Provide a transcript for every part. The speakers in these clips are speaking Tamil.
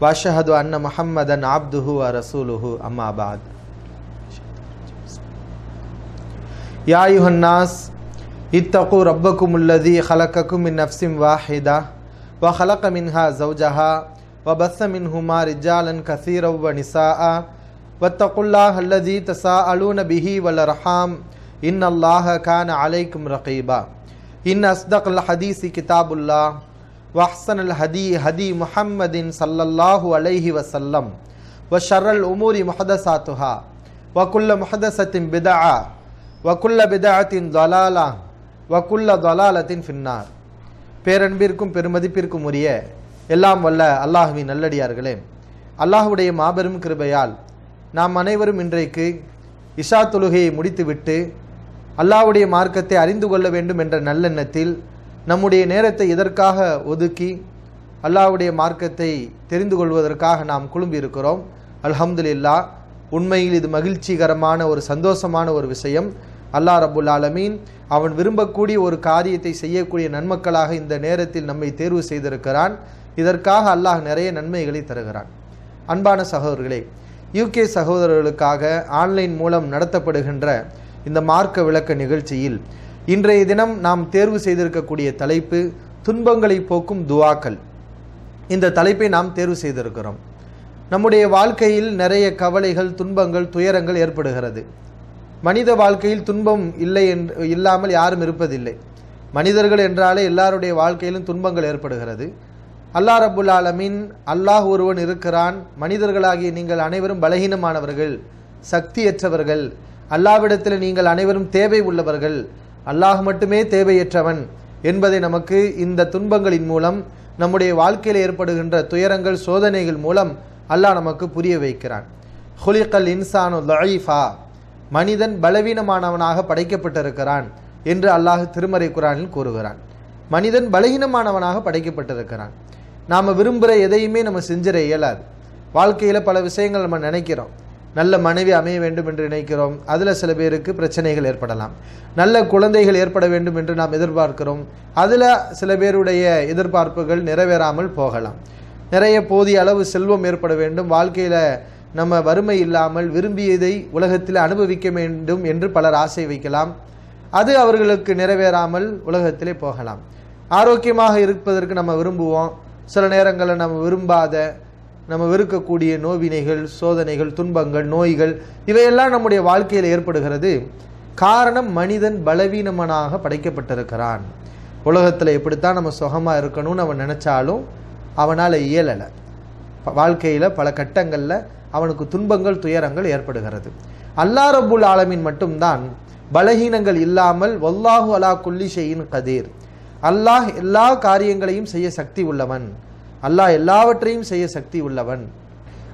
وأشهد أن محمدا عبده ورسوله أما بعد. يا أيها الناس اتقوا ربكم الذي خلقكم من نفس واحدة وخلق منها زوجها وبث منهما رجالا كثيرا ونساء. واتقوا الله الذي تساءلون به والأرحام إن الله كان عليكم رقيبا. إن أصدق الحديث كتاب الله. وأحسن الهدي هدي محمد صلى الله عليه وسلم وشر الأمور محدثاتها وكل محدثة بدعة وكل بدعة ضلالة وكل ضلالة في النار பேரன்பிற்கும் பெருமதிப்பிற்கும் உரிய எல்லாம் வல்ல அல்லாஹுவின் நல்லடியார்களே அல்லாஹுடைய மாபெரும் கிருபையால் நாம் அனைவரும் இன்றைக்கு இஷா தொழுகையை முடித்துவிட்டு அல்லாஹ்வுடைய மார்க்கத்தை அறிந்து கொள்ள வேண்டும் என்ற நல்லெண்ணத்தில் நம்முடைய நேரத்தை இதற்காக ஒதுக்கி அல்லாஹ்வுடைய மார்க்கத்தை தெரிந்து கொள்வதற்காக நாம் குழும்பி இருக்கிறோம்? அல்ஹம்துலில்லா உண்மையில் இது மகிழ்ச்சிகரமான ஒரு சந்தோஷமான ஒரு விஷயம். அல்லாஹ் ரபுல் ஆலமீன் அவன் விரும்பக்கூடிய ஒரு காரியத்தை செய்யக்கூடிய நன்மக்களாக இந்த நேரத்தில் நம்மை தேர்வு செய்திருக்கிறான். இதற்காக அல்லாஹ் நிறைய நன்மைகளை தருகிறான். அன்பான சகோதரர்களே யூகே சகோதரர்களுக்காக ஆன்லைன் மூலம் நடத்தப்படுகின்ற இந்த மார்க்க விளக்க நிகழ்ச்சியில் இன்றைய தினம் நாம் தேர்வு செய்திருக்கக்கூடிய தலைப்பு துன்பங்களை போக்கும் துவாக்கள். இந்த தலைப்பை நாம் தேர்வு செய்திருக்கிறோம். நம்முடைய வாழ்க்கையில் நிறைய கவலைகள் துன்பங்கள் துயரங்கள் ஏற்படுகிறது. மனித வாழ்க்கையில் துன்பம் இல்லை என்று இல்லாமல் யாரும் இருப்பதில்லை. மனிதர்கள் என்றாலே எல்லாருடைய வாழ்க்கையிலும் துன்பங்கள் ஏற்படுகிறது. அல்லா ரபுல் ஆலமின் அல்லாஹ் ஒருவன் இருக்கிறான். மனிதர்களாகிய நீங்கள் அனைவரும் பலகீனமானவர்கள் சக்தியற்றவர்கள். அல்லாவிடத்தில் நீங்கள் அனைவரும் தேவை உள்ளவர்கள். அல்லாஹ் மட்டுமே தேவையற்றவன் என்பதை நமக்கு இந்த துன்பங்களின் மூலம் நம்முடைய வாழ்க்கையில் ஏற்படுகின்ற துயரங்கள் சோதனைகள் மூலம் அல்லாஹ் நமக்கு புரிய வைக்கிறான். ஹுலிகல் இன்சானு லஈஃபா மனிதன் பலவீனமானவனாக படைக்கப்பட்டிருக்கிறான் என்று அல்லாஹ் திருமறை குரானில் கூறுகிறான். மனிதன் பலகீனமானவனாக படைக்கப்பட்டிருக்கிறான். நாம் விரும்புகிற எதையுமே நம்ம செஞ்சிட இயலாது. வாழ்க்கையில் பல விஷயங்கள் நம்ம நினைக்கிறோம். நல்ல மனைவி அமைய வேண்டும் என்று நினைக்கிறோம். அதில் சில பேருக்கு பிரச்சனைகள் ஏற்படலாம். நல்ல குழந்தைகள் ஏற்பட வேண்டும் என்று நாம் எதிர்பார்க்கிறோம். அதில் சில பேருடைய எதிர்பார்ப்புகள் நிறைவேறாமல் போகலாம். நிறைய போதிய அளவு செல்வம் ஏற்பட வேண்டும். வாழ்க்கையில் நம்ம வறுமை இல்லாமல் விரும்பியதை உலகத்தில் அனுபவிக்க வேண்டும் என்று பலர் ஆசை வைக்கலாம். அது அவர்களுக்கு நிறைவேறாமல் உலகத்திலே போகலாம். ஆரோக்கியமாக இருப்பதற்கு நம்ம விரும்புவோம். சில நேரங்களில் நம்ம விரும்பாத நம்ம வெறுக்கக்கூடிய நோவினைகள் சோதனைகள் துன்பங்கள் நோய்கள் இவையெல்லாம் நம்முடைய வாழ்க்கையில் ஏற்படுகிறது. காரணம் மனிதன் பலவீனமனாக படைக்கப்பட்டிருக்கிறான். உலகத்தில் எப்படித்தான் நம்ம சுகமாக இருக்கணும்னு அவன் நினச்சாலும் அவனால் இயலலை. வாழ்க்கையில் பல கட்டங்களில் அவனுக்கு துன்பங்கள் துயரங்கள் ஏற்படுகிறது. அல்லா ரபுல் ஆலமின் மட்டும்தான் பலகீனங்கள் இல்லாமல் வல்லாஹு அலா குல்லி ஷெயின் கதீர். அல்லாஹ் எல்லா காரியங்களையும் செய்ய சக்தி உள்ளவன். அல்லாஹ் எல்லாவற்றையும் செய்ய சக்தி உள்ளவன்.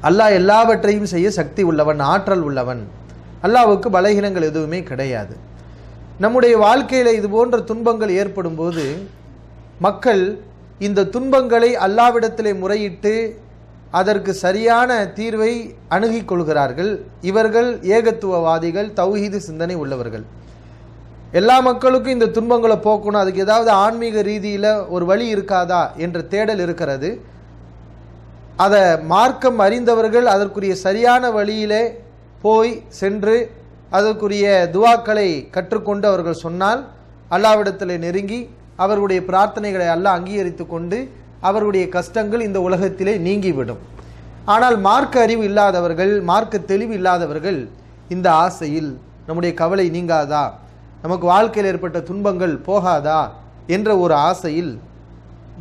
அல்லாஹ் எல்லாவற்றையும் செய்ய சக்தி உள்ளவன் ஆற்றல் உள்ளவன். அல்லாவுக்கு பலகீனங்கள் எதுவுமே கிடையாது. நம்முடைய வாழ்க்கையில் இது போன்ற துன்பங்கள் ஏற்படும் போது மக்கள் இந்த துன்பங்களை அல்லாவிடத்திலே முறையிட்டு அதற்கு சரியான தீர்வை அணுகிக் கொள்கிறார்கள். இவர்கள் ஏகத்துவவாதிகள் தௌஹீது சிந்தனை உள்ளவர்கள். எல்லா மக்களுக்கும் இந்த துன்பங்களை போக்கணும். அதுக்கு ஏதாவது ஆன்மீக ரீதியில் ஒரு வழி இருக்காதா என்ற தேடல் இருக்கிறது. அதை மார்க்கம் அறிந்தவர்கள் அதற்குரிய சரியான வழியிலே போய் சென்று அதற்குரிய துவாக்களை கற்றுக்கொண்டு அவர்கள் சொன்னால் அல்லாவிடத்தில் நெருங்கி அவர்களுடைய பிரார்த்தனைகளை அல்லாஹ் அங்கீகரித்து கொண்டு அவருடைய கஷ்டங்கள் இந்த உலகத்திலே நீங்கிவிடும். ஆனால் மார்க்க அறிவு இல்லாதவர்கள் மார்க்க தெளிவு இல்லாதவர்கள் இந்த ஆசையில் நம்முடைய கவலை நீங்காதா? நமக்கு வாழ்க்கையில் ஏற்பட்ட துன்பங்கள் போகாதா என்ற ஒரு ஆசையில்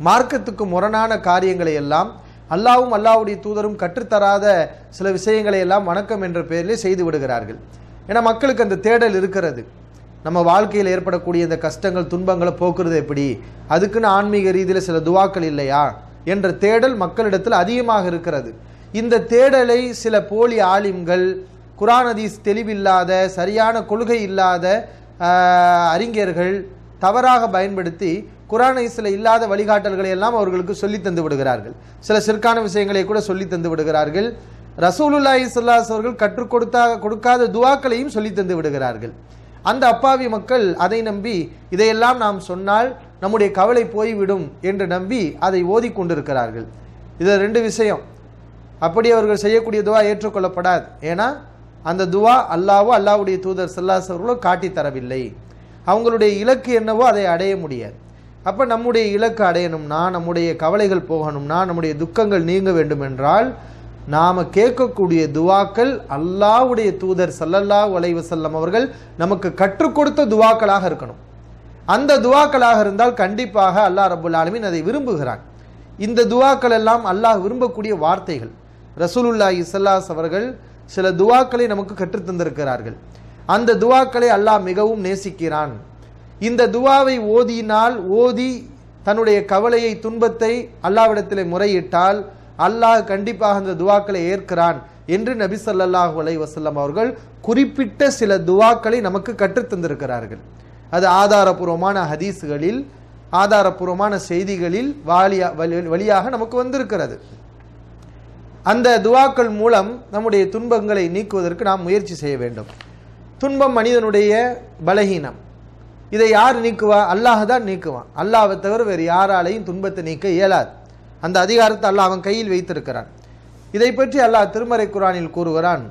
மார்க்கத்துக்கு முரணான காரியங்களை எல்லாம் அல்லாவும் அல்லாவுடைய தூதரும் கற்றுத்தராத சில விஷயங்களை எல்லாம் வணக்கம் என்ற பெயரிலே செய்து விடுகிறார்கள். ஏன்னா மக்களுக்கு அந்த தேடல் இருக்கிறது. நம்ம வாழ்க்கையில் ஏற்படக்கூடிய இந்த கஷ்டங்கள் துன்பங்களை போக்குறது எப்படி? அதுக்குன்னு ஆன்மீக ரீதியில் சில துவாக்கள் இல்லையா? என்ற தேடல் மக்களிடத்தில் அதிகமாக இருக்கிறது. இந்த தேடலை சில போலி ஆலிம்கள் குரானதீஸ் தெளிவில்லாத சரியான கொள்கை இல்லாத அறிஞர்கள் தவறாக பயன்படுத்தி குரானை சில இல்லாத வழிகாட்டல்களை எல்லாம் அவர்களுக்கு சொல்லி தந்து விடுகிறார்கள். சில சிற்கான விஷயங்களை கூட சொல்லி தந்து விடுகிறார்கள். ரசூலுல்லாஹி சொல்லாஸ் அவர்கள் கற்றுக் கொடுத்தா கொடுக்காத துவாக்களையும் சொல்லி தந்து விடுகிறார்கள். அந்த அப்பாவி மக்கள் அதை நம்பி இதையெல்லாம் நாம் சொன்னால் நம்முடைய கவலை போய்விடும் என்று நம்பி அதை ஓதிக்கொண்டிருக்கிறார்கள் இது ரெண்டு விஷயம். அப்படி அவர்கள் செய்யக்கூடிய துவா ஏற்றுக்கொள்ளப்படாது. ஏன்னா அந்த துவா அல்லாவோ அல்லாவுடைய தூதர் சல்லாஸ் அவர்களோ காட்டித் தரவில்லை. அவங்களுடைய இலக்கு என்னவோ அதை அடைய முடியாது. அப்போ நம்முடைய இலக்கு அடையணும்னா நம்முடைய கவலைகள் போகணும்னா நம்முடைய துக்கங்கள் நீங்க வேண்டும் என்றால் நாம் கேட்கக்கூடிய துவாக்கள் அல்லாவுடைய தூதர் சல்லல்லா அலைஹி வஸல்லம் அவர்கள் நமக்கு கற்றுக் கொடுத்த துவாக்களாக இருக்கணும். அந்த துவாக்களாக இருந்தால் கண்டிப்பாக அல்லாஹ் ரபுல் ஆலமின் அதை விரும்புகிறான். இந்த துவாக்கள் எல்லாம் அல்லாஹ் விரும்பக்கூடிய வார்த்தைகள். ரசூலுல்லா இசல்லாஸ் அவர்கள் சில துவாக்களை நமக்கு கற்றுத் தந்திருக்கிறார்கள். அந்த துவாக்களை அல்லாஹ் மிகவும் நேசிக்கிறான். இந்த துவாவை ஓதினால் ஓதி தன்னுடைய கவலையை துன்பத்தை அல்லாவிடத்தில் முறையிட்டால் அல்லாஹ் கண்டிப்பாக அந்த துவாக்களை ஏற்கிறான் என்று நபி ஸல்லல்லாஹு அலை வசல்லம் அவர்கள் குறிப்பிட்ட சில துவாக்களை நமக்கு கற்றுத் தந்திருக்கிறார்கள். அது ஆதாரபூர்வமான ஹதீஸுகளில் ஆதாரபூர்வமான செய்திகளில் வாலியா வழி- வழியாக நமக்கு வந்திருக்கிறது. அந்த துவாக்கள் மூலம் நம்முடைய துன்பங்களை நீக்குவதற்கு நாம் முயற்சி செய்ய வேண்டும். துன்பம் மனிதனுடைய பலகீனம். இதை யார் நீக்குவா? அல்லாஹ் தான் நீக்குவான். அல்லாஹை தவிர வேறு யாராலையும் துன்பத்தை நீக்க இயலாது. அந்த அதிகாரத்தை அல்லாஹ் அவன் கையில் வைத்திருக்கிறான். இதை பற்றி அல்லாஹ் திருமறை குரானில் கூறுகிறான்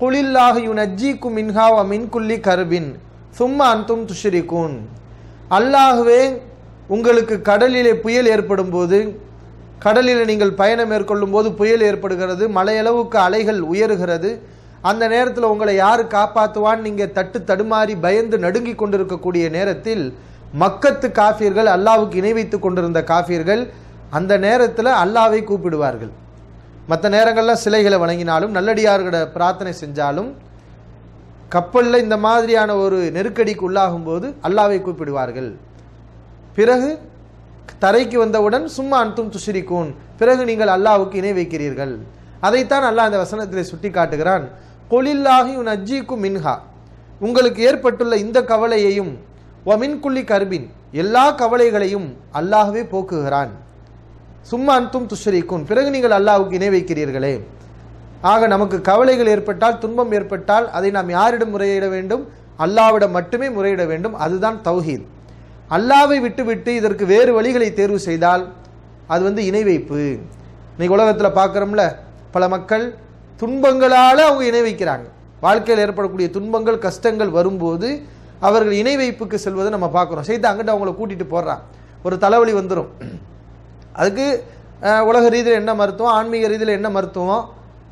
குலில்லாஹு யுனஜ்ஜீக்கும் மின்ஹாவ மின்குல்லி மின் சும்மா அந்தும் துஷ்ரிகூன். அல்லாஹ்வே உங்களுக்கு கடலிலே புயல் ஏற்படும் போது கடலில் நீங்கள் பயணம் மேற்கொள்ளும் போது புயல் ஏற்படுகிறது மலையளவுக்கு அலைகள் உயருகிறது. அந்த நேரத்தில் உங்களை யார் காப்பாற்றுவான் நீங்கள் தட்டு தடுமாறி பயந்து நடுங்கி கொண்டிருக்கக்கூடிய நேரத்தில் மக்கத்து காஃபியர்கள் அல்லாவுக்கு இணை வைத்து கொண்டிருந்த காஃபியர்கள் அந்த நேரத்தில் அல்லாவை கூப்பிடுவார்கள். மற்ற நேரங்களில் சிலைகளை வணங்கினாலும் நல்லடியார்களை பிரார்த்தனை செஞ்சாலும் கப்பலில் இந்த மாதிரியான ஒரு நெருக்கடிக்கு உள்ளாகும் போது அல்லாவை கூப்பிடுவார்கள். பிறகு தரைக்கு வந்தவுடன் சும்மா அன்தும் துஷிரிக்கூன் பிறகு நீங்கள் அல்லாவுக்கு இணை வைக்கிறீர்கள். அதைத்தான் அல்லாஹ் அந்த வசனத்திலே சுட்டி காட்டுகிறான். கொலில்லாகி உன் அஜ்ஜிக்கு மின்ஹா. உங்களுக்கு ஏற்பட்டுள்ள இந்த கவலையையும் ஒமின்குள்ளி கர்பின். எல்லா கவலைகளையும் அல்லாஹ்வே போக்குகிறான். சும்மா அன்தும் துஷரிக்கும் பிறகு நீங்கள் அல்லாவுக்கு இணை வைக்கிறீர்களே. ஆக நமக்கு கவலைகள் ஏற்பட்டால் துன்பம் ஏற்பட்டால் அதை நாம் யாரிடம் முறையிட வேண்டும்? அல்லாவிடம் மட்டுமே முறையிட வேண்டும். அதுதான் தௌஹீத். அல்லாவை விட்டுவிட்டு இதற்கு வேறு வழிகளை தேர்வு செய்தால் அது வந்து இணை வைப்பு. இன்னைக்கு உலகத்தில் பார்க்குறோம்ல பல மக்கள் துன்பங்களால் அவங்க இணை வைக்கிறாங்க. வாழ்க்கையில் ஏற்படக்கூடிய துன்பங்கள் கஷ்டங்கள் வரும்போது அவர்கள் இணை வைப்புக்கு செல்வதை நம்ம பார்க்குறோம் செய்து அங்கிட்ட அவங்கள கூட்டிகிட்டு போடுறான் ஒரு தலைவலி வந்துடும் அதுக்கு உலக ரீதியில் என்ன மருத்துவம் ஆன்மீக ரீதியில் என்ன மருத்துவம்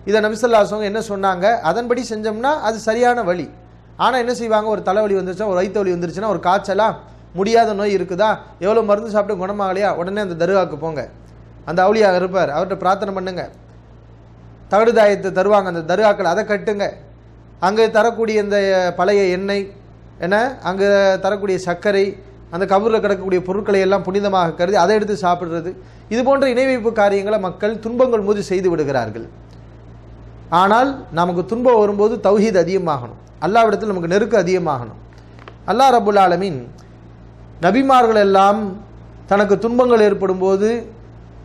இதை நபிசல்லாசவங்க என்ன சொன்னாங்க? அதன்படி செஞ்சோம்னா அது சரியான வழி. ஆனால் என்ன செய்வாங்க? ஒரு தலைவலி வந்துருச்சுன்னா ஒரு வயிற்று வலி வந்துருச்சுன்னா ஒரு காய்ச்சலாக முடியாத நோய் இருக்குதா? எவ்வளோ மருந்து சாப்பிட்டு குணமாகலையா? உடனே அந்த தர்காவுக்கு போங்க. அந்த அவுளியாக இருப்பார். அவர்கிட்ட பிரார்த்தனை பண்ணுங்க. தகடு தாயத்தை தருவாங்க. அந்த தர்காக்கள் அதை கட்டுங்க. அங்கே தரக்கூடிய இந்த பழைய எண்ணெய் என்ன? அங்கே தரக்கூடிய சர்க்கரை அந்த கபூரில் கிடக்கக்கூடிய பொருட்களை எல்லாம் புனிதமாக கருதி அதை எடுத்து சாப்பிட்றது. இது போன்ற இணை வைப்பு காரியங்களை மக்கள் துன்பங்கள் போது செய்து விடுகிறார்கள். ஆனால் நமக்கு துன்பம் வரும்போது தௌஹீத் அதிகமாகணும். அல்லாவிடத்தில் நமக்கு நெருக்கம் அதிகமாகணும். அல்லாஹ் ரபுல் ஆலமீன் நபிமார்கள் எல்லாம் தனக்கு துன்பங்கள் ஏற்படும் போது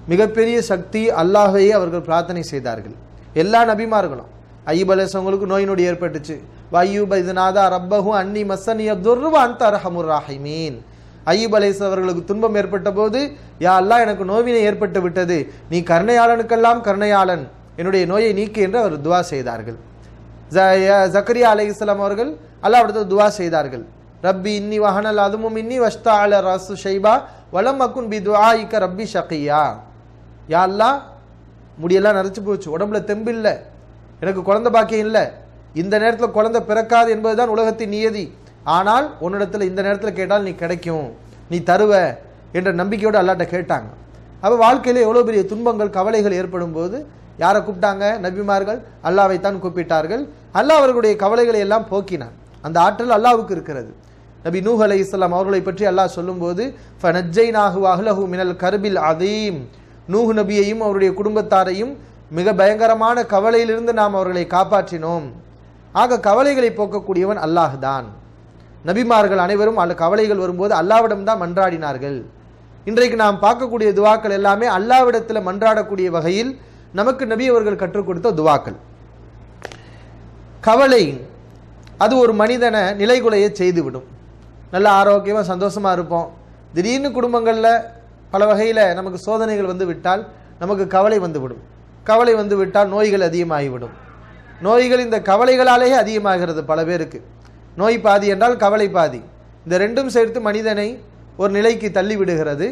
மிகப்பெரிய சக்தி அல்லாஹையே அவர்கள் பிரார்த்தனை செய்தார்கள். எல்லா நபிமார்களும் ஐயூப் அலேசவங்களுக்கு நோய் நொடி ஏற்பட்டுச்சு. வையூப் இதுநாதா ரப்பஹு அன்னி மசனிய துர்வ அந்த அரஹமுர் ராஹிமீன். ஐயூப் அலேஸ் அவர்களுக்கு துன்பம் ஏற்பட்ட போது யா அல்லாஹ் எனக்கு நோவினை ஏற்பட்டு விட்டது நீ கருணையாளனுக்கெல்லாம் கருணையாளன் என்னுடைய நோயை நீக்கு என்று அவர் துவா செய்தார்கள். ஜ- ஜக்கரியா அலைஹிஸ்ஸலாம் அவர்கள் அல்லாஹ்விடத்தில் துவா செய்தார்கள். ரப்பி இன்னி வஹனல் அதுமும் இன்னி வஷ்தா அல ரசு ஷைபா வலம் அக்குன் பி துஆயிக்க ரப்பி ஷக்கியா யா அல்லாஹ் முடியெல்லாம் நரைச்சு போச்சு. உடம்புல தெம்பு இல்லை. எனக்கு குழந்தை பாக்கியம் இல்லை. இந்த நேரத்தில் குழந்தை பிறக்காது என்பதுதான் உலகத்தின் நியதி. ஆனால் உன்னிடத்தில் இந்த நேரத்தில் கேட்டால் நீ கிடைக்கும். நீ தருவ என்ற நம்பிக்கையோடு அல்லாட்ட கேட்டாங்க. அப்போ வாழ்க்கையில் எவ்வளோ பெரிய துன்பங்கள் கவலைகள் ஏற்படும் போது யாரை கூப்பிட்டாங்க? நபிமார்கள் அல்லாவைத்தான் கூப்பிட்டார்கள். அல்லாஹ் அவர்களுடைய கவலைகளை எல்லாம் போக்கினான். அந்த ஆற்றல் அல்லாவுக்கு இருக்கிறது. நபி நூஹ் அலை இஸ்லாம் அவர்களை பற்றி அல்லாஹ் சொல்லும்போது ஃபனஜ்ஜை நாகு அஹ்லஹு மினல் கர்பில் அதீம் நூஹ் நபியையும் அவருடைய குடும்பத்தாரையும் மிக பயங்கரமான கவலையிலிருந்து நாம் அவர்களை காப்பாற்றினோம். ஆக கவலைகளை போக்கக்கூடியவன் அல்லாஹ் தான். நபிமார்கள் அனைவரும் அல்ல கவலைகள் வரும்போது அல்லாவிடம் தான் மன்றாடினார்கள். இன்றைக்கு நாம் பார்க்கக்கூடிய துவாக்கள் எல்லாமே அல்லாவிடத்தில் மன்றாடக்கூடிய வகையில் நமக்கு நபி அவர்கள் கற்றுக் கொடுத்த துவாக்கள். கவலை அது ஒரு மனிதனை நிலைகுலைய செய்துவிடும். நல்ல ஆரோக்கியமாக சந்தோஷமாக இருப்போம். திடீர்னு குடும்பங்களில் பல வகையில் நமக்கு சோதனைகள் வந்து விட்டால் நமக்கு கவலை வந்துவிடும். கவலை வந்து விட்டால் நோய்கள் அதிகமாகிவிடும். நோய்கள் இந்த கவலைகளாலேயே அதிகமாகிறது பல பேருக்கு. நோய் பாதி என்றால் கவலை பாதி. இந்த ரெண்டும் சேர்த்து மனிதனை ஒரு நிலைக்கு தள்ளி விடுகிறது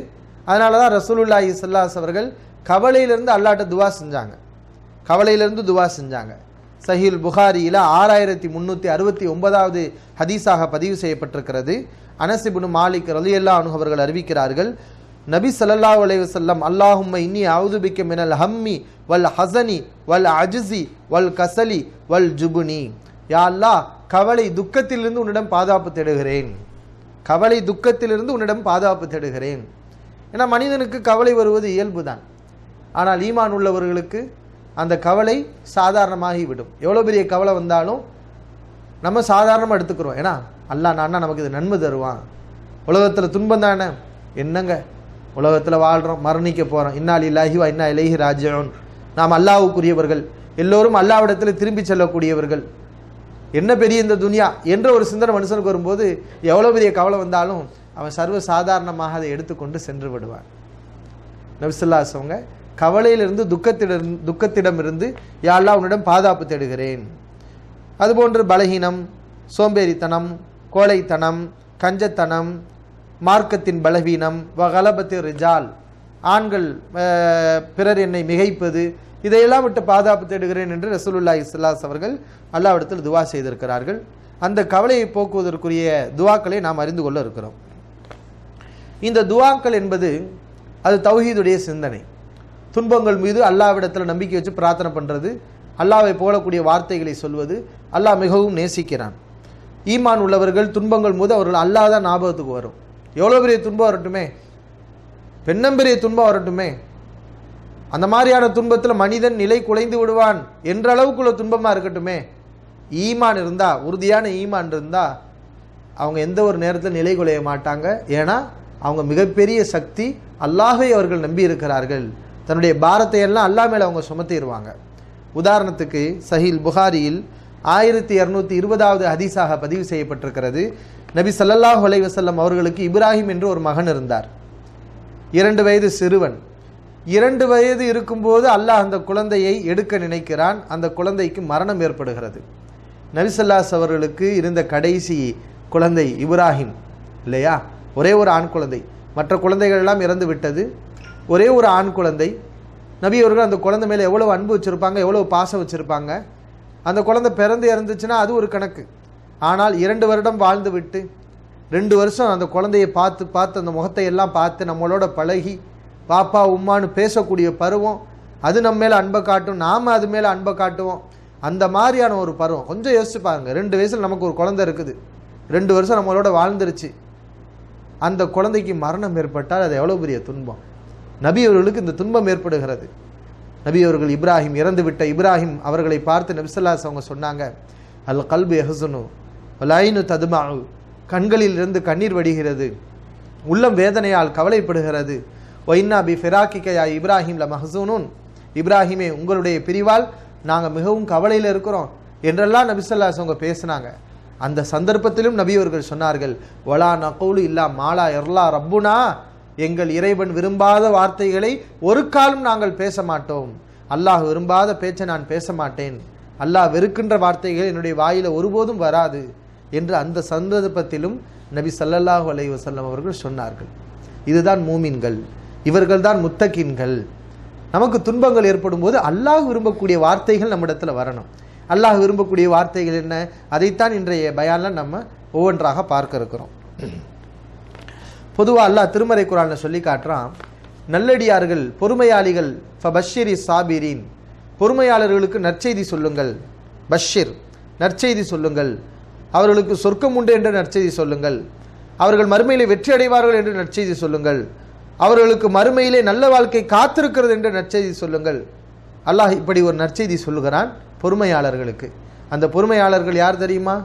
அதனால தான் ரசூலுல்லாஹி சல்லாஸ் அவர்கள் கவலையிலிருந்து அல்லாட்ட துவா செஞ்சாங்க. கவலையிலிருந்து துவா செஞ்சாங்க. சஹீல் புகாரியில் ஆறாயிரத்தி முந்நூற்றி அறுபத்தி ஒன்பதாவது ஹதீஸாக பதிவு செய்யப்பட்டிருக்கிறது. அனசிபுனு மாலிக் ரலியல்லா அனு அவர்கள் அறிவிக்கிறார்கள் நபி சல்லா அலைஹி வஸல்லம் அல்லாஹும்ம இன்னி அவுதுபிக்க மினல் ஹம்மி வல் ஹசனி வல் அஜிசி வல் கசலி வல் ஜுபுனி. யா அல்லாஹ் கவலை துக்கத்திலிருந்து உன்னிடம் பாதுகாப்பு தேடுகிறேன். கவலை துக்கத்திலிருந்து உன்னிடம் பாதுகாப்பு தேடுகிறேன். ஏன்னா மனிதனுக்கு கவலை வருவது இயல்புதான். ஆனால் ஈமான் உள்ளவர்களுக்கு அந்த கவலை சாதாரணமாகிவிடும். எவ்வளோ பெரிய கவலை வந்தாலும் நம்ம சாதாரணமாக எடுத்துக்கிறோம். ஏன்னா அல்லா நான்னா நமக்கு இது நன்மை தருவான். உலகத்தில் துன்பம் தானே? என்னங்க? உலகத்தில் வாழ்கிறோம் மரணிக்க போகிறோம் இன்னால் இல்லாஹிவா இன்னா இலகி ராஜன் நாம் அல்லாவுக்குரியவர்கள் எல்லோரும் அல்லாவிடத்தில் திரும்பி செல்லக்கூடியவர்கள். என்ன பெரிய இந்த துனியா? என்ற ஒரு சிந்தனை மனுஷனுக்கு வரும்போது எவ்வளோ பெரிய கவலை வந்தாலும் அவன் சர்வ சாதாரணமாக அதை எடுத்துக்கொண்டு சென்று விடுவான். நபிசுல்லாஸ் அவங்க கவலையிலிருந்து துக்கத்திடம் துக்கத்திடமிருந்து யாழ்லா உன்னிடம் பாதுகாப்பு தேடுகிறேன். அதுபோன்று பலகீனம் சோம்பேறித்தனம் கோழைத்தனம் கஞ்சத்தனம் மார்க்கத்தின் பலவீனம் வகலபத்து ரிஜால் ஆண்கள் பிறர் என்னை மிகைப்பது இதையெல்லாம் விட்டு பாதுகாப்பு தேடுகிறேன் என்று ரசூலுல்லா இஸ்லாஸ் அவர்கள் அல்லாவிடத்தில் துவா செய்திருக்கிறார்கள். அந்த கவலையை போக்குவதற்குரிய துவாக்களை நாம் அறிந்து கொள்ள இருக்கிறோம். இந்த துவாக்கள் என்பது அது தௌஹீதுடைய சிந்தனை. துன்பங்கள் மீது அல்லாவிடத்தில் நம்பிக்கை வச்சு பிரார்த்தனை பண்ணுறது அல்லாவை போலக்கூடிய வார்த்தைகளை சொல்வது அல்லாஹ் மிகவும் நேசிக்கிறான். ஈமான் உள்ளவர்கள் துன்பங்கள் போது அவர்கள் அல்லாஹ் தான் ஞாபகத்துக்கு வரும். எவ்வளோ பெரிய துன்பம் வரட்டுமே? பெண்ணம்பெரிய துன்பம் வரட்டுமே? அந்த மாதிரியான துன்பத்தில் மனிதன் நிலை குலைந்து விடுவான் என்ற அளவுக்குள்ள துன்பமாக இருக்கட்டுமே? ஈமான் இருந்தா உறுதியான ஈமான் இருந்தால் அவங்க எந்த ஒரு நேரத்தில் நிலை குலைய மாட்டாங்க. ஏன்னா அவங்க மிகப்பெரிய சக்தி அல்லாஹை அவர்கள் நம்பி இருக்கிறார்கள். தன்னுடைய பாரத்தை எல்லாம் அல்லாஹ் மேலே அவங்க சுமத்திடுவாங்க. உதாரணத்துக்கு சஹீல் புகாரியில் ஆயிரத்தி இரநூத்தி இருபதாவது ஹதீஸாக பதிவு செய்யப்பட்டிருக்கிறது. நபி ஸல்லல்லாஹு அலைஹி அவர்களுக்கு இப்ராஹிம் என்று ஒரு மகன் இருந்தார். இரண்டு வயது சிறுவன். இரண்டு வயது இருக்கும்போது அல்லாஹ் அந்த குழந்தையை எடுக்க நினைக்கிறான். அந்த குழந்தைக்கு மரணம் ஏற்படுகிறது. நபிசல்லாஸ் அவர்களுக்கு இருந்த கடைசி குழந்தை இப்ராஹிம் இல்லையா? ஒரே ஒரு ஆண் குழந்தை. மற்ற குழந்தைகள் எல்லாம் இறந்து விட்டது ஒரே ஒரு ஆண் குழந்தை. நபி அவர்கள் அந்த குழந்தை மேலே எவ்வளோ அன்பு வச்சுருப்பாங்க எவ்வளோ பாசம் வச்சுருப்பாங்க. அந்த குழந்தை பிறந்து இறந்துச்சுன்னா அது ஒரு கணக்கு. ஆனால் இரண்டு வருடம் வாழ்ந்து விட்டு ரெண்டு வருஷம் அந்த குழந்தையை பார்த்து பார்த்து அந்த முகத்தை எல்லாம் பார்த்து நம்மளோட பழகி பாப்பா உம்மான்னு பேசக்கூடிய பருவம் அது நம்ம மேலே அன்பை காட்டும் நாம் அது மேலே அன்பை காட்டுவோம். அந்த மாதிரியான ஒரு பருவம். கொஞ்சம் யோசிச்சு பாருங்கள் ரெண்டு வயசில் நமக்கு ஒரு குழந்தை இருக்குது. ரெண்டு வருஷம் நம்மளோட வாழ்ந்துருச்சு. அந்த குழந்தைக்கு மரணம் ஏற்பட்டால் அது எவ்வளோ பெரிய துன்பம். நபி அவர்களுக்கு இந்த துன்பம் ஏற்படுகிறது. நபி அவர்கள் இப்ராஹிம் இறந்து விட்ட இப்ராஹிம் அவர்களை பார்த்து நபிசல்லாஸ் அவங்க சொன்னாங்க அல் கல்பு எஹசுனு லைனு ததுமாவு கண்களில் இருந்து கண்ணீர் வடிகிறது உள்ளம் வேதனையால் கவலைப்படுகிறது ஒயின்னா பி ஃபிராக்கிக்கையா இப்ராஹிம் ல மஹசூனுன் இப்ராஹிமே உங்களுடைய பிரிவால் நாங்கள் மிகவும் கவலையில் இருக்கிறோம் என்றெல்லாம் நபிசல்லாஸ் அவங்க பேசினாங்க. அந்த சந்தர்ப்பத்திலும் நபியவர்கள் சொன்னார்கள் வலா நகூலு இல்லா மாலா எர்லா ரப்புனா எங்கள் இறைவன் விரும்பாத வார்த்தைகளை ஒரு காலம் நாங்கள் பேச மாட்டோம் அல்லாஹ் விரும்பாத பேச்சை நான் பேச மாட்டேன் அல்லாஹ் வெறுக்கின்ற வார்த்தைகள் என்னுடைய வாயில ஒருபோதும் வராது என்று அந்த சந்தர்ப்பத்திலும் நபி சல்லல்லாஹு அலைஹி வசல்லம் அவர்கள் சொன்னார்கள். இதுதான் மூமின்கள். இவர்கள் தான் முத்தகின்கள். நமக்கு துன்பங்கள் ஏற்படும் போது அல்லாஹ் விரும்பக்கூடிய வார்த்தைகள் நம்மிடத்துல வரணும். அல்லாஹ் விரும்பக்கூடிய வார்த்தைகள் என்ன? அதைத்தான் இன்றைய பயான்ல நம்ம ஒவ்வொன்றாக பார்க்க இருக்கிறோம். பொதுவாக அல்லாஹ் திருமறை குரானில் சொல்லி காட்டுறான் நல்லடியார்கள் பொறுமையாளிகள் ஃபபஷிரி சாபிரின். பொறுமையாளர்களுக்கு நற்செய்தி சொல்லுங்கள். பஷீர் நற்செய்தி சொல்லுங்கள். அவர்களுக்கு சொர்க்கம் உண்டு என்று நற்செய்தி சொல்லுங்கள். அவர்கள் மறுமையிலே வெற்றி அடைவார்கள் என்று நற்செய்தி சொல்லுங்கள். அவர்களுக்கு மறுமையிலே நல்ல வாழ்க்கை காத்திருக்கிறது என்று நற்செய்தி சொல்லுங்கள். அல்லாஹ் இப்படி ஒரு நற்செய்தி சொல்லுகிறான் பொறுமையாளர்களுக்கு. அந்த பொறுமையாளர்கள் யார் தெரியுமா?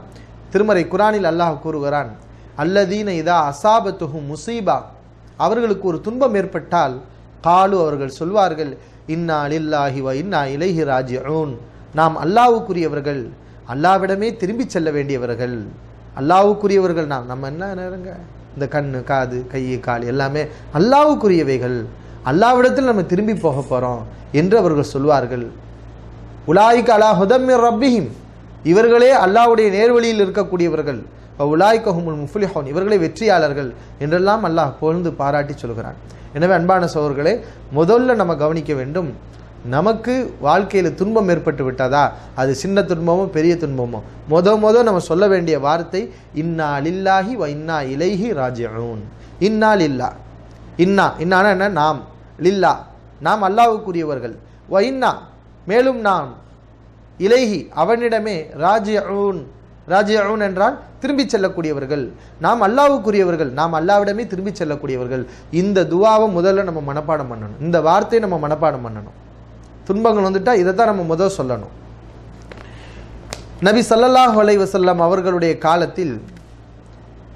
திருமறை குரானில் அல்லாஹ் கூறுகிறான் அல்லதீன இதா அசாபத்துகும் முசீபா. அவர்களுக்கு ஒரு துன்பம் ஏற்பட்டால் காலு அவர்கள் சொல்வார்கள் இன்னா இல்லாஹி வ இன்னா இலைஹி ராஜிஊன். நாம் அல்லாவுக்குரியவர்கள் அல்லாவிடமே திரும்பி செல்ல வேண்டியவர்கள். அல்லாவுக்குரியவர்கள் நாம் நம்ம என்ன நேரங்க? இந்த கண்ணு காது கை கால் எல்லாமே அல்லாவுக்குரியவைகள் அல்லாவிடத்தில் நம்ம திரும்பி போக போகிறோம் என்று அவர்கள் சொல்வார்கள். உலாய்க்கு அலா ஹுதம் ரப்பிஹிம். இவர்களே அல்லாஹ்வுடைய நேர்வழியில் இருக்கக்கூடியவர்கள். உலாய் ஹுமுல் முஃப்லிஹோன் இவர்களே வெற்றியாளர்கள் என்றெல்லாம் அல்லாஹ் புகழ்ந்து பாராட்டி சொல்கிறான். எனவே அன்பான சோர்களே முதல்ல நம்ம கவனிக்க வேண்டும் நமக்கு வாழ்க்கையில் துன்பம் ஏற்பட்டு விட்டதா? அது சின்ன துன்பமோ பெரிய துன்பமோ? மொத மொத நம்ம சொல்ல வேண்டிய வார்த்தை இன்னா லில்லாஹி வ இன்னா இலைஹி ராஜிஊன். இன்னா லில்லா. இன்னா. இன்னானா என்ன? நாம். லில்லா. நாம் அல்லாவுக்குரியவர்கள் வ இன்னா. மேலும் நாம். இலைஹி. அவனிடமே. ராஜிஊன். ராஜிஊன் என்றால் திரும்பி செல்லக்கூடியவர்கள். நாம் அல்லாவுக்குரியவர்கள். நாம் அல்லாவிடமே திரும்பி செல்லக்கூடியவர்கள். இந்த துவாவை முதல்ல நம்ம மனப்பாடம் பண்ணணும். இந்த வார்த்தையை நம்ம மனப்பாடம் பண்ணணும். துன்பங்கள் வந்துட்டா இதை தான் நம்ம முதல் சொல்லணும். நபி ஸல்லல்லாஹு அலைஹி அவர்களுடைய காலத்தில்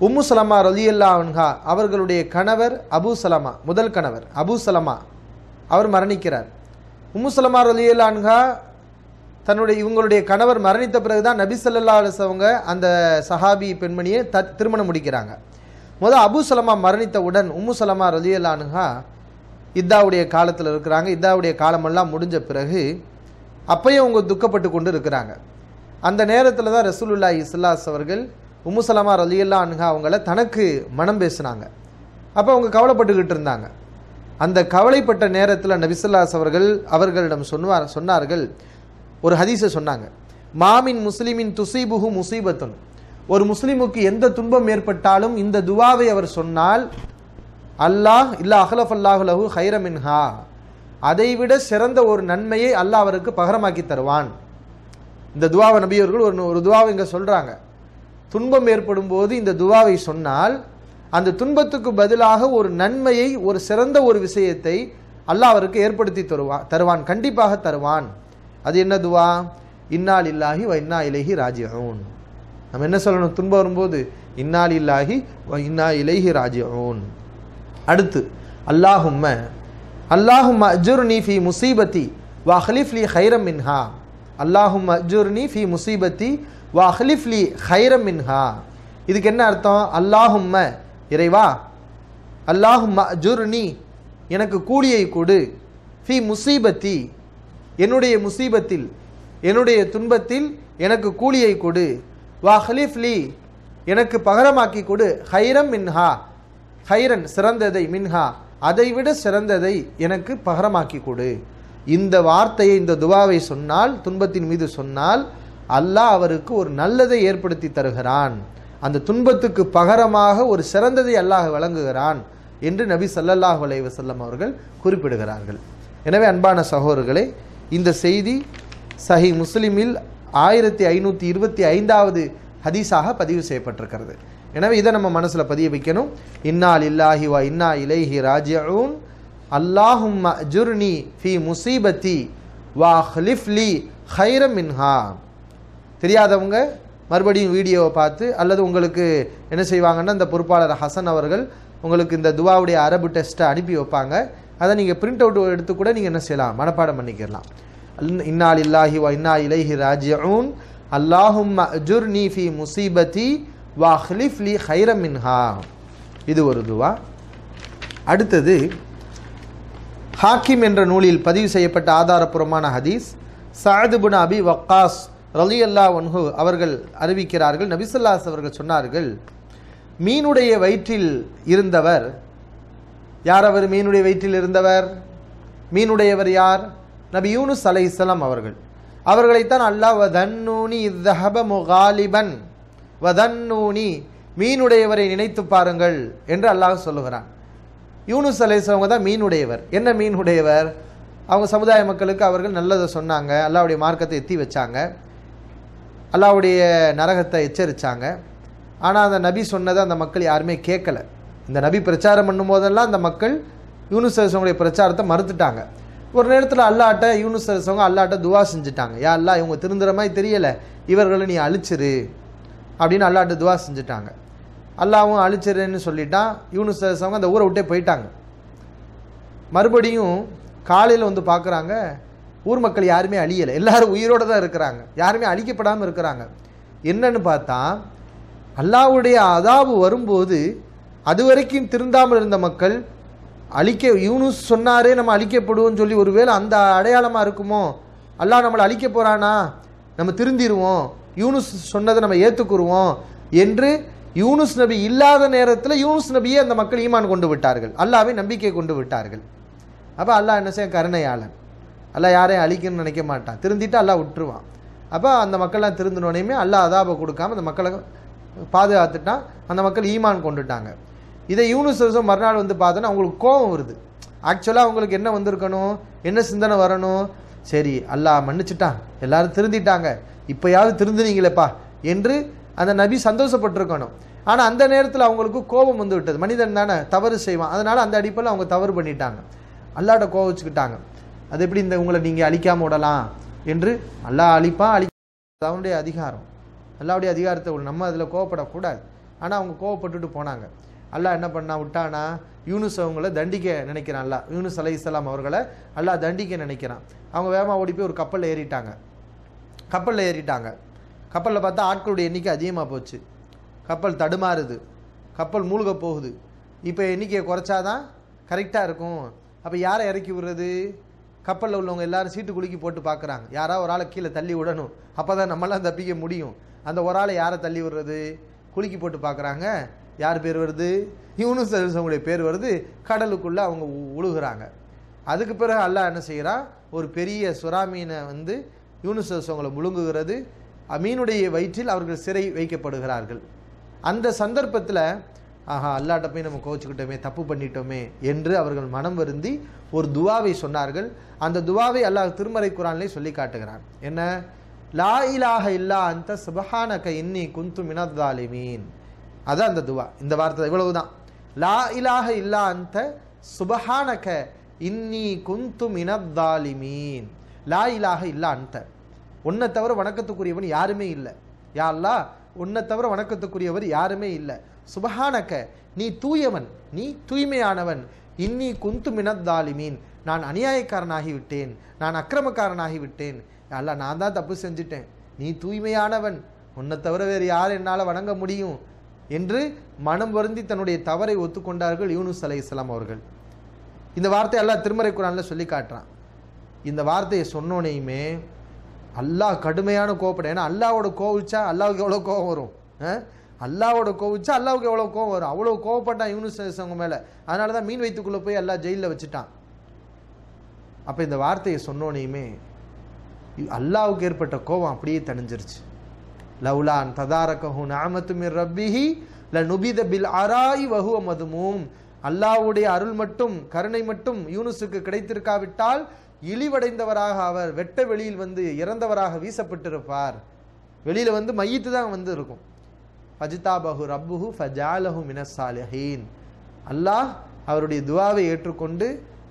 உம்மு சலமா ரலியல்லா அன்ஹா அவர்களுடைய கணவர் அபு சலமா முதல் கணவர் அபு சலமா. அவர் மரணிக்கிறார். உம்மு சலமா ரலியல்லா அன்ஹா தன்னுடைய இவங்களுடைய கணவர் மரணித்த பிறகுதான் நபி ஸல்லல்லாஹு அவங்க அந்த சஹாபி பெண்மணியை த திருமணம் முடிக்கிறாங்க. முதல் அபு சலமா மரணித்தவுடன் உம்மு சலமா ரலியல்லா இத்தாவுடைய காலத்தில் இருக்கிறாங்க. இத்தாவுடைய காலமெல்லாம் முடிஞ்ச பிறகு அப்பையும் அவங்க துக்கப்பட்டு கொண்டு இருக்கிறாங்க. அந்த நேரத்தில் தான் ரசூலுல்லா இஸ்லாஸ் அவர்கள் உம்மு சலமா ரலியல்லா அனுகா அவங்கள தனக்கு மனம் பேசினாங்க. அப்போ அவங்க கவலைப்பட்டுக்கிட்டு இருந்தாங்க. அந்த கவலைப்பட்ட நேரத்தில் நபிசுல்லாஸ் அவர்கள் அவர்களிடம் சொன்னார் சொன்னார்கள் ஒரு ஹதீஸை சொன்னாங்க. மாமின் முஸ்லிமின் துசீபுஹு முசீபத்துன். ஒரு முஸ்லிமுக்கு எந்த துன்பம் ஏற்பட்டாலும் இந்த துவாவை அவர் சொன்னால் அல்லாஹ் இல்லா அஹ்லஃப் அல்லாஹு லஹு ஹைரமின்ஹா அதைவிட சிறந்த ஒரு நன்மையை அல்லாஹ் அவருக்கு பகரமாக்கி தருவான். இந்த துவாவை நபியவர்கள் ஒரு ஒரு துவாவை இங்கே சொல்கிறாங்க துன்பம் ஏற்படும் போது இந்த துவாவை சொன்னால் அந்த துன்பத்துக்கு பதிலாக ஒரு நன்மையை ஒரு சிறந்த ஒரு விஷயத்தை அல்லாஹ் அவருக்கு ஏற்படுத்தி தருவான் தருவான் கண்டிப்பாக தருவான். அது என்ன துவா? இன்னால் இல்லாஹி வ இன்னா இலைஹி ராஜிஊன். நம்ம என்ன சொல்லணும்? துன்பம் வரும்போது இன்னால் இல்லாஹி வ இன்னா இலைஹி ராஜிஊன். அடுத்து அல்லாஹும்ம அல்லாஹும் அஜுர்னி ஃபி முசீபத்தி வா ஹலிஃப்லி ஹைரம் மின்ஹா. அல்லாஹும் அஜுர்னி ஃபி முசீபத்தி வா ஹலிஃப்லி ஹைரம் மின்ஹா. இதுக்கு என்ன அர்த்தம்? அல்லாஹும்ம இறைவா அல்லாஹும் அஜுர்னி எனக்கு கூலியை கொடு. ஃபி முசீபத்தி என்னுடைய முசீபத்தில் என்னுடைய துன்பத்தில் எனக்கு கூலியை கொடு. வா ஹலிஃப்லி எனக்கு பகரமாக்கி கொடு. ஹைரம் மின்ஹா ஹைரன் சிறந்ததை மின்ஹா அதைவிட சிறந்ததை எனக்கு பகரமாக்கி கொடு. இந்த வார்த்தையை இந்த துவாவை சொன்னால் துன்பத்தின் மீது சொன்னால் அல்லாஹ் அவருக்கு ஒரு நல்லதை ஏற்படுத்தி தருகிறான். அந்த துன்பத்துக்கு பகரமாக ஒரு சிறந்ததை அல்லாஹ் வழங்குகிறான் என்று நபி ஸல்லல்லாஹு அலைவசல்லம் அவர்கள் குறிப்பிடுகிறார்கள். எனவே அன்பான சகோதரர்களே இந்த செய்தி சஹி முஸ்லிமில் ஆயிரத்தி ஐநூற்றி இருபத்தி ஐந்தாவது ஹதீஸாக பதிவு செய்யப்பட்டிருக்கிறது. எனவே இதை நம்ம மனசில் பதிய வைக்கணும். இன்னால் இல்லாஹி வா இன்னா இலைஹி ராஜிஊன். அல்லாஹும் அஜுர்னி ஃபி முசீபத்தி வா ஹலிஃப்லி ஹைரம் மின்ஹா. தெரியாதவங்க மறுபடியும் வீடியோவை பார்த்து அல்லது உங்களுக்கு என்ன செய்வாங்கன்னா இந்த பொறுப்பாளர் ஹசன் அவர்கள் உங்களுக்கு இந்த துவாவுடைய அரபு டெஸ்ட்டை அனுப்பி வைப்பாங்க. அதை நீங்கள் பிரிண்ட் அவுட் எடுத்து கூட நீங்கள் என்ன செய்யலாம்? மனப்பாடம் பண்ணிக்கலாம் இன்னால் இல்லாஹி வா இன்னா இலைஹி ராஜியூன் அல்லாஹும் அஜுர்னி ஃபி முசீபதி வா ஹலிஃப்லி ஹைரம் மின்ஹா. இது ஒரு துவா. அடுத்தது ஹாக்கிம் என்ற நூலில் பதிவு செய்யப்பட்ட ஆதாரபூர்வமான ஹதீஸ். சஅத் பின் அபி வக்காஸ் ரலியல்லா ஒன்ஹு அவர்கள் அறிவிக்கிறார்கள் நபிசல்லாஸ் அவர்கள் சொன்னார்கள் மீனுடைய வயிற்றில் இருந்தவர் யார் அவர்? மீனுடைய வயிற்றில் இருந்தவர். மீனுடையவர் யார்? நபி யூனுஸ் அலைஹிஸ்ஸலாம் அவர்கள். அவர்களைத்தான் அல்லாஹ் வதன்னூனி இத்தஹப முகாலிபன். வதன்னூனி மீனுடையவரை நினைத்து பாருங்கள் என்று அல்லாஹ் சொல்லுகிறான். யூனுஸ் அலைசவங்க தான் மீனுடையவர். என்ன மீனுடையவர்? அவங்க சமுதாய மக்களுக்கு அவர்கள் நல்லதை சொன்னாங்க. அல்லாவுடைய மார்க்கத்தை எத்தி வச்சாங்க. அல்லாவுடைய நரகத்தை எச்சரித்தாங்க ஆனால் அந்த நபி சொன்னதை அந்த மக்கள் யாருமே கேட்கல. இந்த நபி பிரச்சாரம் பண்ணும்போதெல்லாம் அந்த மக்கள் யூனுஸ் பிரச்சாரத்தை மறுத்துட்டாங்க. ஒரு நேரத்தில் அல்லாட்ட யூனுஸ் அரசவங்க அல்லாட்ட துவா செஞ்சுட்டாங்க. யா அல்லா இவங்க திருந்துற மாதிரி தெரியலை. இவர்களை நீ அழிச்சிரு அப்படின்னு அல்லாட்ட துவா செஞ்சுட்டாங்க. அல்லாவும் அழிச்சிருன்னு சொல்லிட்டான். யூனுஸ் அரசவங்க அந்த ஊரை விட்டே போயிட்டாங்க. மறுபடியும் காலையில் வந்து பார்க்குறாங்க ஊர் மக்கள் யாருமே அழியலை. எல்லாரும் உயிரோடு தான் இருக்கிறாங்க. யாருமே அழிக்கப்படாமல் இருக்கிறாங்க. என்னன்னு பார்த்தா அல்லாவுடைய அதாவு வரும்போது அது வரைக்கும் திருந்தாமல் இருந்த மக்கள் அழிக்க யூனுஸ் சொன்னாரே நம்ம அழிக்கப்படுவோம்னு சொல்லி ஒருவேளை அந்த அடையாளமாக இருக்குமோ? அல்லாஹ் நம்மளை அழிக்க போகிறானா நம்ம திருந்திடுவோம் யூனுஸ் சொன்னதை நம்ம ஏற்றுக்குருவோம் என்று யூனுஸ் நபி இல்லாத நேரத்தில் யூனுஸ் நபியே அந்த மக்கள் ஈமான் கொண்டு விட்டார்கள். அல்லாவே நம்பிக்கை கொண்டு விட்டார்கள். அப்போ அல்லாஹ் என்ன செய்ய? கருணையாளன். அல்லாஹ் யாரையும் அழிக்கணும்னு நினைக்க மாட்டான். திருந்திட்டு அல்லாஹ் விட்டுருவான். அப்போ அந்த மக்கள்லாம் திருந்தினோடையுமே அல்லாஹ் அதாபை கொடுக்காம அந்த மக்களை பாதுகாத்துட்டான் அந்த மக்கள் ஈமான் கொண்டுட்டாங்க. இதை யூனுஸ் வருஷம் மறுநாள் வந்து பார்த்தோன்னா அவங்களுக்கு கோபம் வருது. ஆக்சுவலாக அவங்களுக்கு என்ன வந்திருக்கணும்? என்ன சிந்தனை வரணும்? சரி அல்லாஹ் மன்னிச்சிட்டான். எல்லாரும் திருந்திட்டாங்க. இப்போயாவது திருந்துனீங்களேப்பா என்று அந்த நபி சந்தோஷப்பட்டிருக்கணும். ஆனால் அந்த நேரத்தில் அவங்களுக்கு கோபம் வந்து விட்டது. மனிதன் தானே தவறு செய்வான். அதனால் அந்த அடிப்பில் அவங்க தவறு பண்ணிட்டாங்க. அல்லாட்ட கோவச்சுக்கிட்டாங்க அது எப்படி இந்த உங்களை நீங்கள் அழிக்காமல் விடலாம் என்று அல்லாஹ் அழிப்பா அழி அவனுடைய அதிகாரம். அல்லாவுடைய அதிகாரத்தை நம்ம அதில் கோவப்படக்கூடாது. ஆனால் அவங்க கோவப்பட்டுட்டு போனாங்க. அல்லாஹ் என்ன பண்ணா விட்டானா யூனுஸ் அவங்கள தண்டிக்க நினைக்கிறான் அல்லாஹ். யூனுஸ் அலை இஸ்லாம் அவர்களை அல்லாஹ் தண்டிக்க நினைக்கிறான். அவங்க வேகமாக ஓடி போய் ஒரு கப்பலில் ஏறிட்டாங்க. கப்பலில் ஏறிட்டாங்க. கப்பலில் பார்த்தா ஆட்களுடைய எண்ணிக்கை அதிகமாக போச்சு. கப்பல் தடுமாறுது. கப்பல் மூழ்க போகுது. இப்போ எண்ணிக்கையை குறைச்சாதான் கரெக்டாக இருக்கும். அப்போ யாரை இறக்கி விடுறது? கப்பலில் உள்ளவங்க எல்லாரும் சீட்டு குலுக்கி போட்டு பார்க்குறாங்க யாராவது ஒரு ஆளை கீழே தள்ளி விடணும். அப்போ தான் நம்மளாம் தப்பிக்க முடியும். அந்த ஒரு ஆளை யாரை தள்ளி விடுறது? குலுக்கி போட்டு பார்க்குறாங்க யார் பேர் வருது? யூனுஸ் அவங்களுடைய பேர் வருது. கடலுக்குள்ளே அவங்க உழுகிறாங்க உழுகுறாங்க. அதுக்கு பிறகு அல்லாஹ் என்ன செய்கிறான் ஒரு பெரிய சுறா மீனை வந்து யூனுஸ் அவங்களை முழுங்குகிறது. மீனுடைய வயிற்றில் அவர்கள் சிறை வைக்கப்படுகிறார்கள். அந்த சந்தர்ப்பத்தில் ஆஹா அல்லாட்ட போய் நம்ம கோச்சுக்கிட்டோமே தப்பு பண்ணிட்டோமே என்று அவர்கள் மனம் வருந்தி ஒரு துவாவை சொன்னார்கள். அந்த துவாவை அல்லாஹ் திருமறை குரான்லேயே சொல்லி காட்டுகிறான். என்ன? லா இலாக இல்லா அந்த சுபஹானக இன்னி குந்து மினத்தாலிமீன் அதான் அந்த துவா. இந்த வார்த்தை இவ்வளவுதான். லா இலாக இல்லா அந்த சுபஹானக இன்னி குந்து மினத்தாலிமீன் லா இலாக இல்லா அந்த. உன்னை தவிர வணக்கத்துக்குரியவன் யாருமே இல்லை. யா அல்லாஹ் உன்னை தவிர வணக்கத்துக்குரியவர் யாருமே இல்லை. சுபஹானக்க நீ தூயவன் நீ தூய்மையானவன். இன்னி குந்து மினத்தாலிமீன் நான் அநியாயக்காரனாகி விட்டேன் நான் அக்கிரமக்காரனாகி விட்டேன் யா நான் தான் தப்பு செஞ்சிட்டேன். நீ தூய்மையானவன். உன்னை தவிர வேறு யார் என்னால் வணங்க முடியும்? என்று மனம் வருந்தி தன்னுடைய தவறை ஒத்துக்கொண்டார்கள் யூனுஸ் அலை இஸ்லாம் அவர்கள். இந்த வார்த்தை அல்லாஹ் திருமறை குரான்ல சொல்லி காட்டுறான். இந்த வார்த்தையை சொன்னோனையுமே அல்லாஹ் கடுமையான கோபப்படும் ஏன்னா அல்லாவோட கோவிச்சா அல்லாவுக்கு எவ்வளோ கோபம் வரும்? அல்லாவோட கோவிச்சா அல்லாவுக்கு எவ்வளோ கோபம் வரும்? அவ்வளோ கோவப்பட்டான் யூனுஸ் அவங்க மேலே. அதனால தான் மீன் வைத்துக்குள்ளே போய் அல்லாஹ் ஜெயிலில் வச்சுட்டான். அப்போ இந்த வார்த்தையை சொன்னோனையுமே அல்லாவுக்கு ஏற்பட்ட கோபம் அப்படியே தணிஞ்சிருச்சு. லவுலான் ததாரகஹு நாமத்து மிர் ரப்பிஹி ல நுபித பில் அராய் வஹுவ மதுமூம். அல்லாஹ்வுடைய அருள் மட்டும் கருணை மட்டும் யூனுஸுக்கு கிடைத்திருக்காவிட்டால் இழிவடைந்தவராக அவர் வெட்ட வெளியில் வந்து இறந்தவராக வீசப்பட்டிருப்பார். வெளியில் வந்து மையத்து தான் வந்து இருக்கும் ஃபஜிதாபஹு ரப்புஹு ஃபஜாலஹு மினசாலிஹீன் அல்லாஹ் அவருடைய துவாவை ஏற்றுக்கொண்டு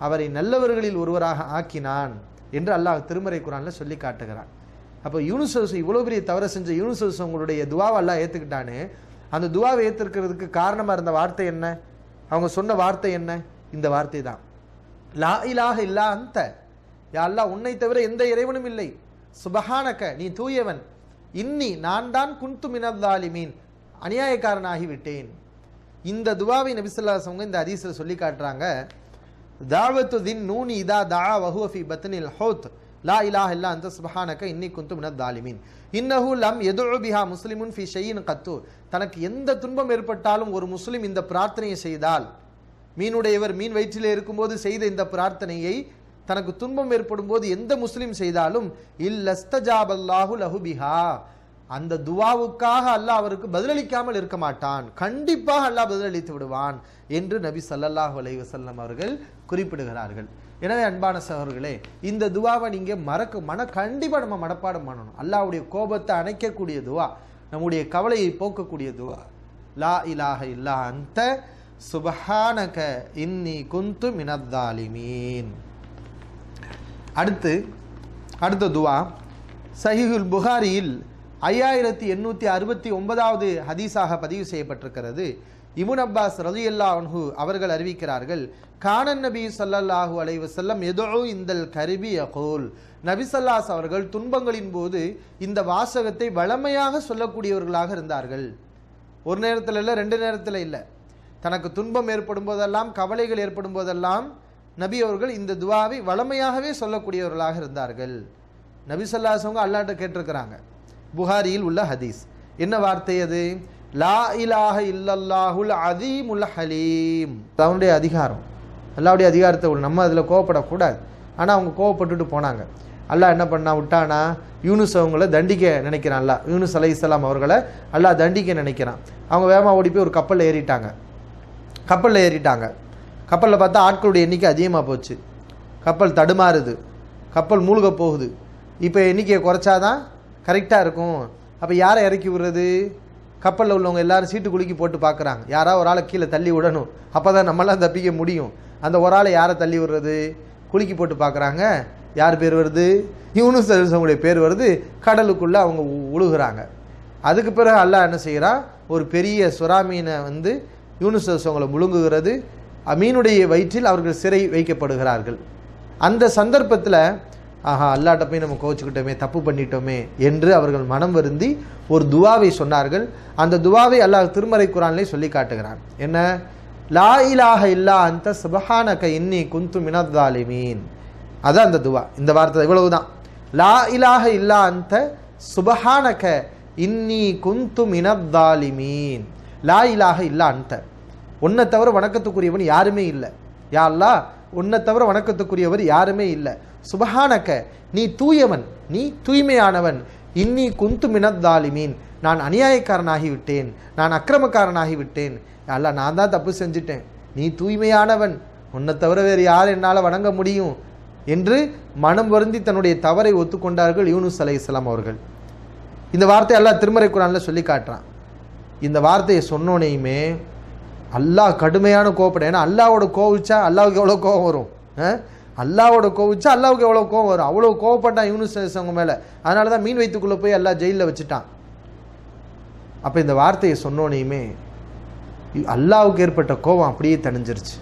அவரை நல்லவர்களில் ஒருவராக ஆக்கினான் என்று அல்லாஹ் திருமறை குரானில் சொல்லி காட்டுகிறான். அப்போ யூனுசஸ் இவ்வளோ பெரிய தவறை செஞ்ச யூனுசஸ் உங்களுடைய துவாவெல்லாம் ஏற்றுக்கிட்டான்னு அந்த துவாவை ஏற்றுக்கிறதுக்கு காரணமாக இருந்த வார்த்தை என்ன? அவங்க சொன்ன வார்த்தை என்ன? இந்த வார்த்தை தான். லா இலாக இல்லா அந்த யா உன்னை தவிர எந்த இறைவனும் இல்லை. சுபஹானக்க நீ தூயவன். இன்னி நான் தான் குன்து மினத்தாலிமீன் அநியாயக்காரனாகி விட்டேன் இந்த துவாவை நபிசல்லாஸ் இந்த ஹதீஸில் சொல்லி காட்டுறாங்க. தாவத்து தின் நூனி இதா தா வஹுவஃபி பத்னில் ஹோத். லா இலா இல்லா அந்த சுபஹானக இன்னி குந்து மினத் தாலிமீன் இன்னஹு லம் எதுழு பிஹா முஸ்லிமுன் ஃபி ஷெயின் கத்து தனக்கு எந்த துன்பம் ஏற்பட்டாலும் ஒரு முஸ்லிம் இந்த பிரார்த்தனையை செய்தால் மீனுடையவர் மீன் வயிற்றிலே இருக்கும்போது செய்த இந்த பிரார்த்தனையை தனக்கு துன்பம் ஏற்படும் போது எந்த முஸ்லிம் செய்தாலும் இல்லஸ்தஜாபல்லாஹு லஹு பிஹா. அந்த துவாவுக்காக அல்லாஹ் அவருக்கு பதிலளிக்காமல் இருக்க மாட்டான். கண்டிப்பாக அல்லாஹ் பதிலளித்து விடுவான் என்று நபி ஸல்லல்லாஹு அலைவசல்லம் அவர்கள் குறிப்பிடுகிறார்கள். எனவே அன்பான சகோதரர்களே இந்த துவாவை நீங்கள் மறக்க மன கண்டிப்பாக நம்ம மனப்பாடம் பண்ணணும். அல்லாவுடைய கோபத்தை அணைக்கக்கூடிய துவா நம்முடைய கவலையை போக்கக்கூடிய துவா. லா இலாக இல்லா அந்த சுபஹானக இன்னி குந்து மினத்தாலிமீன் அடுத்து அடுத்த துவா சஹிஹுல் புகாரியில் ஐயாயிரத்தி எண்ணூற்றி அறுபத்தி ஒன்பதாவது ஹதீஸாக பதிவு செய்யப்பட்டிருக்கிறது. இமுன் அப்பாஸ் ரலியல்லா அன்ஹு அவர்கள் அறிவிக்கிறார்கள் கானன் நபி ஸல்லல்லாஹு அலைவு செல்லம் எதோ இந்தல் கருவி அகோல் நபி அவர்கள் துன்பங்களின் போது இந்த வாசகத்தை வளமையாக சொல்லக்கூடியவர்களாக இருந்தார்கள். ஒரு நேரத்தில் இல்லை ரெண்டு நேரத்தில் இல்லை. தனக்கு துன்பம் ஏற்படும் போதெல்லாம் கவலைகள் ஏற்படும் போதெல்லாம் நபி அவர்கள் இந்த துவாவை வளமையாகவே சொல்லக்கூடியவர்களாக இருந்தார்கள். நபி சொல்லாசவங்க அல்லாட்ட கேட்டிருக்கிறாங்க. புகாரியில் உள்ள ஹதீஸ். என்ன வார்த்தை அது? லா இலாக இல்லல்லாஹுல் அதீமுல் ஹலீம். அவனுடைய அதிகாரம். அல்லாவுடைய அதிகாரத்தை நம்ம அதில் கோவப்படக்கூடாது. ஆனால் அவங்க கோவப்பட்டுட்டு போனாங்க. அல்லாஹ் என்ன பண்ணா விட்டானா யூனுஸ் அவங்கள தண்டிக்க நினைக்கிறான் அல்லா யூனுஸ் அலை இஸ்லாம் அவர்களை அல்லாஹ் தண்டிக்க நினைக்கிறான். அவங்க வேகமாக ஓடி போய் ஒரு கப்பலில் ஏறிட்டாங்க. கப்பலில் ஏறிட்டாங்க. கப்பலில் பார்த்தா ஆட்களுடைய எண்ணிக்கை அதிகமாக போச்சு. கப்பல் தடுமாறுது. கப்பல் மூழ்க போகுது. இப்போ எண்ணிக்கையை குறைச்சாதான் கரெக்டாக இருக்கும். அப்போ யாரை இறக்கி விடுறது? கப்பலில் உள்ளவங்க எல்லாரும் சீட்டு குலுக்கி போட்டு பார்க்குறாங்க. யாராவது ஒரு ஆளை கீழே தள்ளி விடணும். அப்போ தான் நம்மளாம் தப்பிக்க முடியும். அந்த ஒரு ஆளை யாரை தள்ளி விடுறது? குலுக்கி போட்டு பார்க்குறாங்க. யார் பேர் வருது? யூனுஸ் அவங்களுடைய பேர் வருது. கடலுக்குள்ளே அவங்க உழுகிறாங்க உழுகுறாங்க. அதுக்கு பிறகு அல்லாஹ் என்ன செய்கிறான் ஒரு பெரிய சுறாமீனை வந்து யூனுஸ் அவங்களை முழுங்குகிறது. மீனுடைய வயிற்றில் அவர்கள் சிறை வைக்கப்படுகிறார்கள். அந்த சந்தர்ப்பத்தில் ஆஹா அல்லாட்ட போய் நம்ம கோச்சுக்கிட்டோமே தப்பு பண்ணிட்டோமே என்று அவர்கள் மனம் வருந்தி ஒரு துவாவை சொன்னார்கள். அந்த துவாவை அல்லாஹ் திருமறை குரான்லே சொல்லி காட்டுகிறான். என்ன? லா இலாக இல்லா அந்த சுபஹானக இன்னி குந்து மினத்தாலிமீன் அதான் அந்த துவா. இந்த வார்த்தை இவ்வளவுதான். லா இலாக இல்லா அந்த சுபஹானக இன்னி குந்து மினத்தாலிமீன் லா இலாக இல்லா அந்த உன்னை தவிர வணக்கத்துக்குரியவன் யாருமே இல்லை. யா அல்லா உன்னை தவிர வணக்கத்துக்குரியவர் யாருமே இல்லை. சுபஹானக்க நீ தூயவன் நீ தூய்மையானவன். இன்னி குந்து மினத்தாலிமீன் நான் அநியாயக்காரனாகி விட்டேன் நான் அக்கிரமக்காரனாகிவிட்டேன். விட்டேன் நான் தான் தப்பு செஞ்சிட்டேன். நீ தூய்மையானவன். உன்னை தவிர வேறு யார் என்னால் வணங்க முடியும்? என்று மனம் வருந்தி தன்னுடைய தவறை ஒத்துக்கொண்டார்கள் யூனுஸ் அலைஹிஸ்ஸலாம் அவர்கள். இந்த வார்த்தை எல்லாம் திருமறை குரானில் சொல்லி காட்டுறான். இந்த வார்த்தையை சொன்னோனையுமே அல்லாஹ் கடுமையான கோவப்பட ஏன்னா அல்லாவோட கோவிச்சா அல்லாவுக்கு எவ்வளோ கோபம் வரும்? ஆ? அல்லாவோட கோவிச்சா அல்லாவுக்கு எவ்வளோ கோவம் வரும்? அவ்வளோ கோவப்பட்டான் யூனுஸ் அவங்க மேலே. அதனால தான் மீன் வைத்துக்குள்ளே போய் எல்லாம் ஜெயிலில் வச்சுட்டான். அப்போ இந்த வார்த்தையை சொன்னோனையுமே அல்லாவுக்கு ஏற்பட்ட கோவம் அப்படியே தணிஞ்சிருச்சு.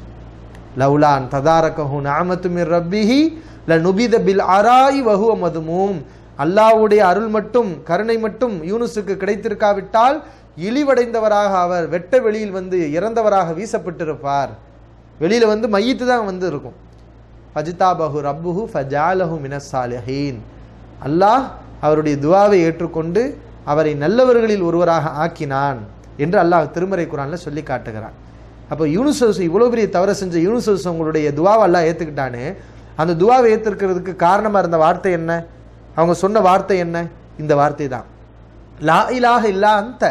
லவ்லான் ததாரகஹூ நாமத்துமிர் ரப்பிஹி ல நுபித பில் அராய் வஹுவ மதுமூம். அல்லாஹ்வுடைய அருள் மட்டும் கருணை மட்டும் யூனுஸுக்கு கிடைத்திருக்காவிட்டால் இழிவடைந்தவராக அவர் வெட்ட வெளியில் வந்து இறந்தவராக வீசப்பட்டிருப்பார். வெளியில் வந்து மையத்து தான் வந்து இருக்கும். ஃபஜிதாபஹு ரப்புஹு ஃபஜாலஹு மினசாலிஹீன் அல்லாஹ் அவருடைய துவாவை ஏற்றுக்கொண்டு அவரை நல்லவர்களில் ஒருவராக ஆக்கினான் என்று அல்லாஹ் திருமறை குரானில் சொல்லி காட்டுகிறான். அப்போ யூனுசஸ் இவ்வளோ பெரிய தவறு செஞ்ச யூனுசஸ் உங்களுடைய துவாவை எல்லாம் ஏற்றுக்கிட்டானே அந்த துவாவை ஏற்றுக்கிறதுக்கு காரணமாக இருந்த வார்த்தை என்ன? அவங்க சொன்ன வார்த்தை என்ன? இந்த வார்த்தை தான். லா இலாக இல்லா அந்த.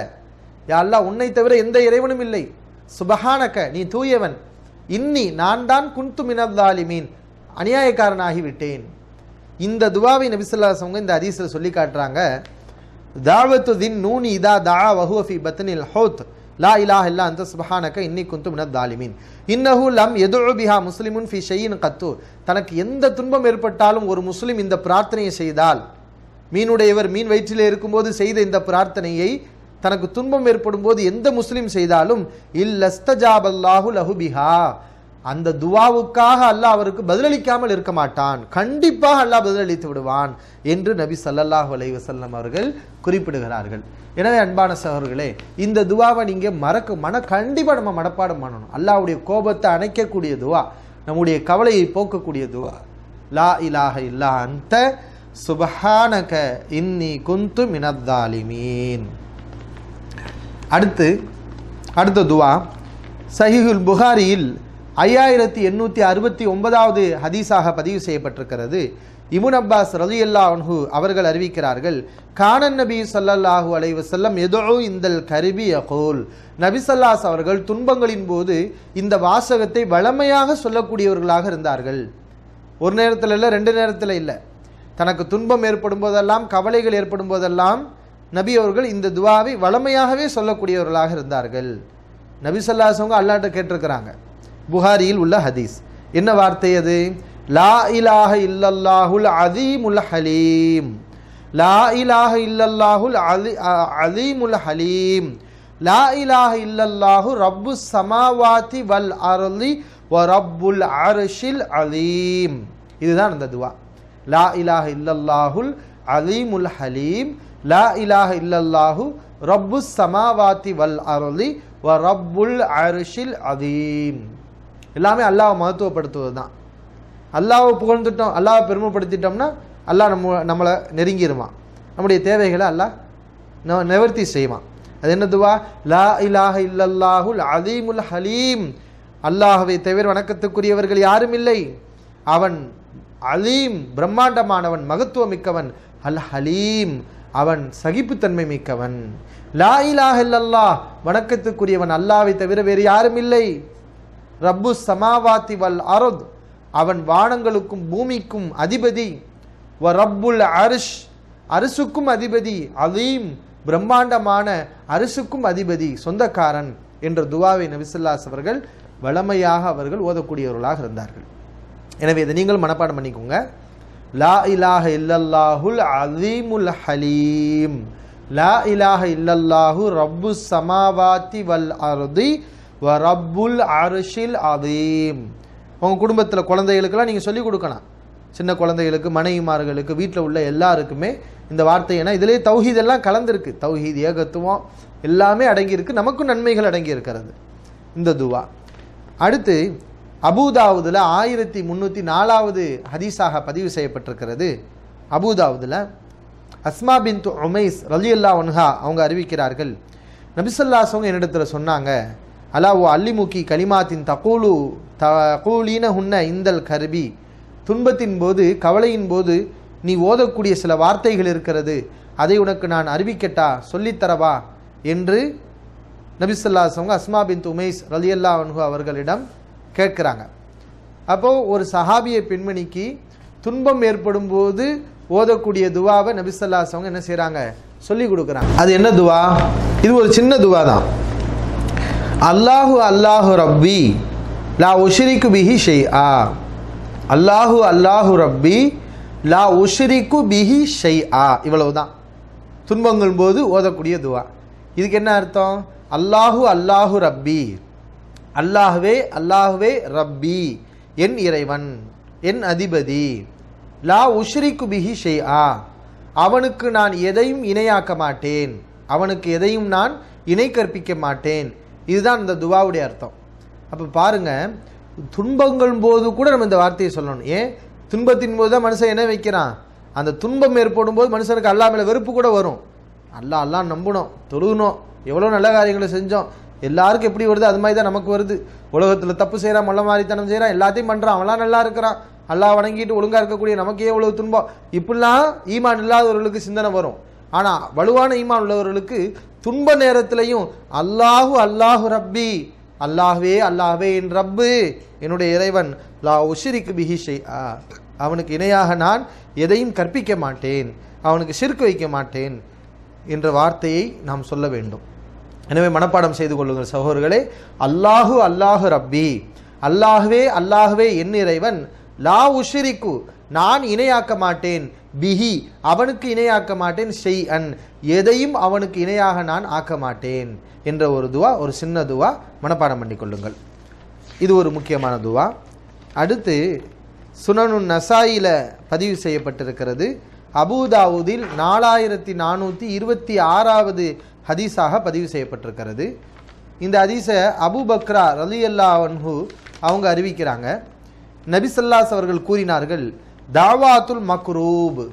யா அல்லாஹ் உன்னை தவிர எந்த இறைவனும் இல்லை. சுபஹானக்க நீ தூயவன். இன்னி நான் தான் குன்து மினத்தாலிமீன் அநியாயக்காரனாகி விட்டேன். இந்த துவாவை நபிசல்லாசவங்க இந்த ஹதீஸில் சொல்லி காட்டுறாங்க. தாவத்து தின் நூனி இதா தா வஹுஃபி பத்னில் ஹௌத். லா இலாஹ இல்லா அந்த சுபஹானக்க இன்னி குந்து மினத் தாலிமீன். இன்னஹு லம் எதுழு பிஹா முஸ்லிமுன் ஃபி ஷையின் கத்து தனக்கு எந்த துன்பம் ஏற்பட்டாலும் ஒரு முஸ்லிம் இந்த பிரார்த்தனையை செய்தால் மீனுடையவர் மீன் வயிற்றிலே இருக்கும்போது செய்த இந்த பிரார்த்தனையை தனக்கு துன்பம் ஏற்படும் போது எந்த முஸ்லிம் செய்தாலும் இல்லஸ்தஜாபல்லாஹு லஹு பிஹா. அந்த துவாவுக்காக அல்லாஹ் அவருக்கு பதிலளிக்காமல் இருக்க மாட்டான். கண்டிப்பாக அல்லாஹ் பதிலளித்து விடுவான் என்று நபி ஸல்லல்லாஹு அலைஹி வஸல்லம் அவர்கள் குறிப்பிடுகிறார்கள். எனவே அன்பான சகோர்களே இந்த துவாவை நீங்கள் மறக்க மன கண்டிப்பாக நம்ம மனப்பாடம் பண்ணணும். அல்லாவுடைய கோபத்தை அணைக்கக்கூடிய துவா நம்முடைய கவலையை போக்கக்கூடிய துவா. லா இலாக இல்லா அந்த சுபஹானக இன்னி குந்து மினத்தாலிமீன் அடுத்து அடுத்த துவா சஹிஹுல் புகாரியில் ஐயாயிரத்தி எண்ணூற்றி அறுபத்தி ஒன்பதாவது ஹதீஸாக பதிவு செய்யப்பட்டிருக்கிறது. இமுன் அப்பாஸ் ரலியல்லா அன்ஹு அவர்கள் அறிவிக்கிறார்கள் கானன் நபி ஸல்லல்லாஹு அலைஹி செல்லம் எதோ இந்த கருபி அகோல் நபி ஸல்லல்லாஹு அவர்கள் துன்பங்களின் போது இந்த வாசகத்தை வளமையாக சொல்லக்கூடியவர்களாக இருந்தார்கள். ஒரு நேரத்தில் இல்லை ரெண்டு நேரத்தில் இல்லை. தனக்கு துன்பம் ஏற்படும் போதெல்லாம் கவலைகள் ஏற்படும் போதெல்லாம் நபி அவர்கள் இந்த துவாவை வளமையாகவே சொல்லக்கூடியவர்களாக இருந்தார்கள். நபி அவங்க அல்லாட்ட கேட்டிருக்கிறாங்க. புகாரியில் உள்ள ஹதீஸ் என்ன வார்த்தை அது லா இலாஹ இல்லல்லாஹுல் அதீமுல் ஹலீம் லா இலாஹ இல்லல்லாஹுல் அலி அ- அலீமுல் ஹலீம் லா இலாஹ இல்லல்லாஹு ரப்பு சமாவாதி வல் அருளி வ ரப்புல் அர்ஷில் அலீம் இதுதான் அந்த துவா லா இலாஹ இல்லல்லாஹுல் அலீமுல் ஹலீம் லா இலாஹ இல்லல்லாஹு ரப்பு சமாவாதி வல் அருளி வ ரப்புல் அர்ஷில் அதீம் எல்லாமே அல்லாஹ் மகத்துவப்படுத்துவது தான் அல்லாவை புகழ்ந்துட்டோம் அல்லாவை பெருமைப்படுத்திட்டோம்னா அல்லாஹ் நம்ம நம்மளை நெருங்கிடுவான் நம்முடைய தேவைகளை அல்லாஹ் ந நிவர்த்தி செய்வான். அது என்னதுவா லா இலாஹ இல்லல்லாஹுல் அலீமுல் ஹலீம். அல்லாஹவை தவிர வணக்கத்துக்குரியவர்கள் யாரும் இல்லை. அவன் அலீம் பிரம்மாண்டமானவன் மகத்துவம் மிக்கவன் அல் ஹலீம் அவன் சகிப்புத்தன்மை மிக்கவன். லா இலாஹ இல்லல்லாஹ் வணக்கத்துக்குரியவன் அல்லாவை தவிர வேறு யாரும் இல்லை. ரப்பு சமாவாத்தி வல் அருத். அவன் வானங்களுக்கும் பூமிக்கும் அதிபதி. வ ரப்புல் அரிஷ். அரிசுக்கும் அதிபதி. அலீம். பிரம்மாண்டமான அரிசுக்கும் அதிபதி. சொந்தக்காரன் என்ற துவாவை நபிசுல்லாஸ் அவர்கள் வளமையாக அவர்கள் ஓதக்கூடியவர்களாக இருந்தார்கள். எனவே இதை நீங்கள் மனப்பாடம் பண்ணிக்கோங்க. லா இலாஹ இல்லல்லாஹுல் அலீமுல் ஹலீம். லா இலாஹ இல்லல்லாஹு ரப்பு சமாவாத்தி வல் அருதி. வ ரப்புல் அர்ஷில் அதீம். உங்கள் குடும்பத்தில் குழந்தைகளுக்கெல்லாம் நீங்கள் சொல்லிக் கொடுக்கலாம் சின்ன குழந்தைகளுக்கு மனைவிமார்களுக்கு வீட்டில் உள்ள எல்லாருக்குமே இந்த வார்த்தை ஏன்னா இதிலே தௌஹீத் எல்லாம் தௌஹீத் ஏகத்துவம் எல்லாமே அடங்கியிருக்கு. நமக்கும் நன்மைகள் அடங்கி இருக்கிறது இந்த துவா. அடுத்து அபூதாவுதில் ஆயிரத்தி முந்நூற்றி நாலாவது ஹதீஸாக பதிவு செய்யப்பட்டிருக்கிறது. அபூதாவுதில் அஸ்மா பின் உமைஸ் ரலியல்லா ஒன்ஹா அவங்க அறிவிக்கிறார்கள். நபிசல்லாசவங்க என்னிடத்தில் சொன்னாங்க அலா ஓ அல்லிமுக்கி கலிமாத்தின் தகூலு தகூலீன ஹுன்ன இந்தல் கருபி. துன்பத்தின் போது கவலையின் போது நீ ஓதக்கூடிய சில வார்த்தைகள் இருக்கிறது. அதை உனக்கு நான் அறிவிக்கட்டா? சொல்லித்தரவா என்று நபிசல்லாசவங்க அஸ்மா பின் உமைஸ் ரலியல்லா அன்ஹு அவர்களிடம் கேட்குறாங்க. அப்போது ஒரு சஹாபிய பெண்மணிக்கு துன்பம் ஏற்படும் போது ஓதக்கூடிய துவாவை நபிசல்லாசவங்க என்ன செய்கிறாங்க சொல்லி கொடுக்குறாங்க. அது என்ன துவா? இது ஒரு சின்ன துவா தான் அல்லாஹு அல்லாஹு ரப்பி லா உஷரிக்கு பிஹி ஷெய் ஆ அல்லாஹு அல்லாஹு ரப்பி லா உஷரிக்கு பிஹி ஷெய் ஆ இவ்வளவுதான். துன்பங்கள் போது ஓதக்கூடிய துவா. இதுக்கு என்ன அர்த்தம்? அல்லாஹு அல்லாஹு ரப்பி. அல்லாஹ்வே அல்லாஹ்வே ரப்பி. என் இறைவன் என் அதிபதி. லா உஷ்ரிக்கு பிஹி ஷெய் ஆ அவனுக்கு நான் எதையும் இணையாக்க மாட்டேன். அவனுக்கு எதையும் நான் இணை கற்பிக்க மாட்டேன். இதுதான் இந்த துவாவுடைய அர்த்தம். அப்போ பாருங்க துன்பங்கள் போது கூட நம்ம இந்த வார்த்தையை சொல்லணும். ஏன்? துன்பத்தின் போது தான் மனுஷன் என்ன வைக்கிறான்? அந்த துன்பம் ஏற்படும் போது மனுஷனுக்கு அல்லா மேலே வெறுப்பு கூட வரும். அல்லா அல்லா நம்பணும் தொழுகணும் எவ்வளோ நல்ல காரியங்களை செஞ்சோம். எல்லாருக்கும் எப்படி வருது? அது மாதிரி தான் நமக்கு வருது. உலகத்தில் தப்பு செய்கிறான் மல்ல மாதிரித்தனம் செய்கிறான் எல்லாத்தையும் பண்ணுறான் அவன்லாம் நல்லா இருக்கிறான். அல்லா வணங்கிட்டு ஒழுங்காக இருக்கக்கூடிய நமக்கே எவ்வளோ துன்பம். இப்படிலாம் ஈமான் இல்லாதவர்களுக்கு சிந்தனை வரும். ஆனால் வலுவான ஈமான் உள்ளவர்களுக்கு துன்ப நேரத்திலையும் அல்லாஹு அல்லாஹு ரப்பி அல்லாஹ்வே அல்லாஹ்வே என் ரப்பு என்னுடைய இறைவன் லா உஷிரிக்கு பிஹிஷை அவனுக்கு இணையாக நான் எதையும் கற்பிக்க மாட்டேன் அவனுக்கு சிறுக்கு வைக்க மாட்டேன் என்ற வார்த்தையை நாம் சொல்ல வேண்டும். எனவே மனப்பாடம் செய்து கொள்ளுங்கள் சகோதரர்களே. அல்லாஹு அல்லாஹு ரப்பி அல்லாஹ்வே அல்லாஹ்வே என் இறைவன் லா உஷிரிக்கு நான் இணையாக்க மாட்டேன் பிஹி அவனுக்கு இணையாக்க மாட்டேன் ஷெய் அன் எதையும் அவனுக்கு இணையாக நான் ஆக்க மாட்டேன் என்ற ஒரு துவா ஒரு சின்ன துவா மனப்பாடம் பண்ணிக்கொள்ளுங்கள் இது ஒரு முக்கியமான துவா. அடுத்து சுனனு நசாயில பதிவு செய்யப்பட்டிருக்கிறது. அபுதாவுதில் நாலாயிரத்தி நானூற்றி இருபத்தி ஆறாவது ஹதீஸாக பதிவு செய்யப்பட்டிருக்கிறது. இந்த ஹதீஸை அபு பக்ரா ரலி அன்ஹு அவங்க அறிவிக்கிறாங்க. நபிசல்லாஸ் அவர்கள் கூறினார்கள் தாவாத்துல் மக்ரூப்.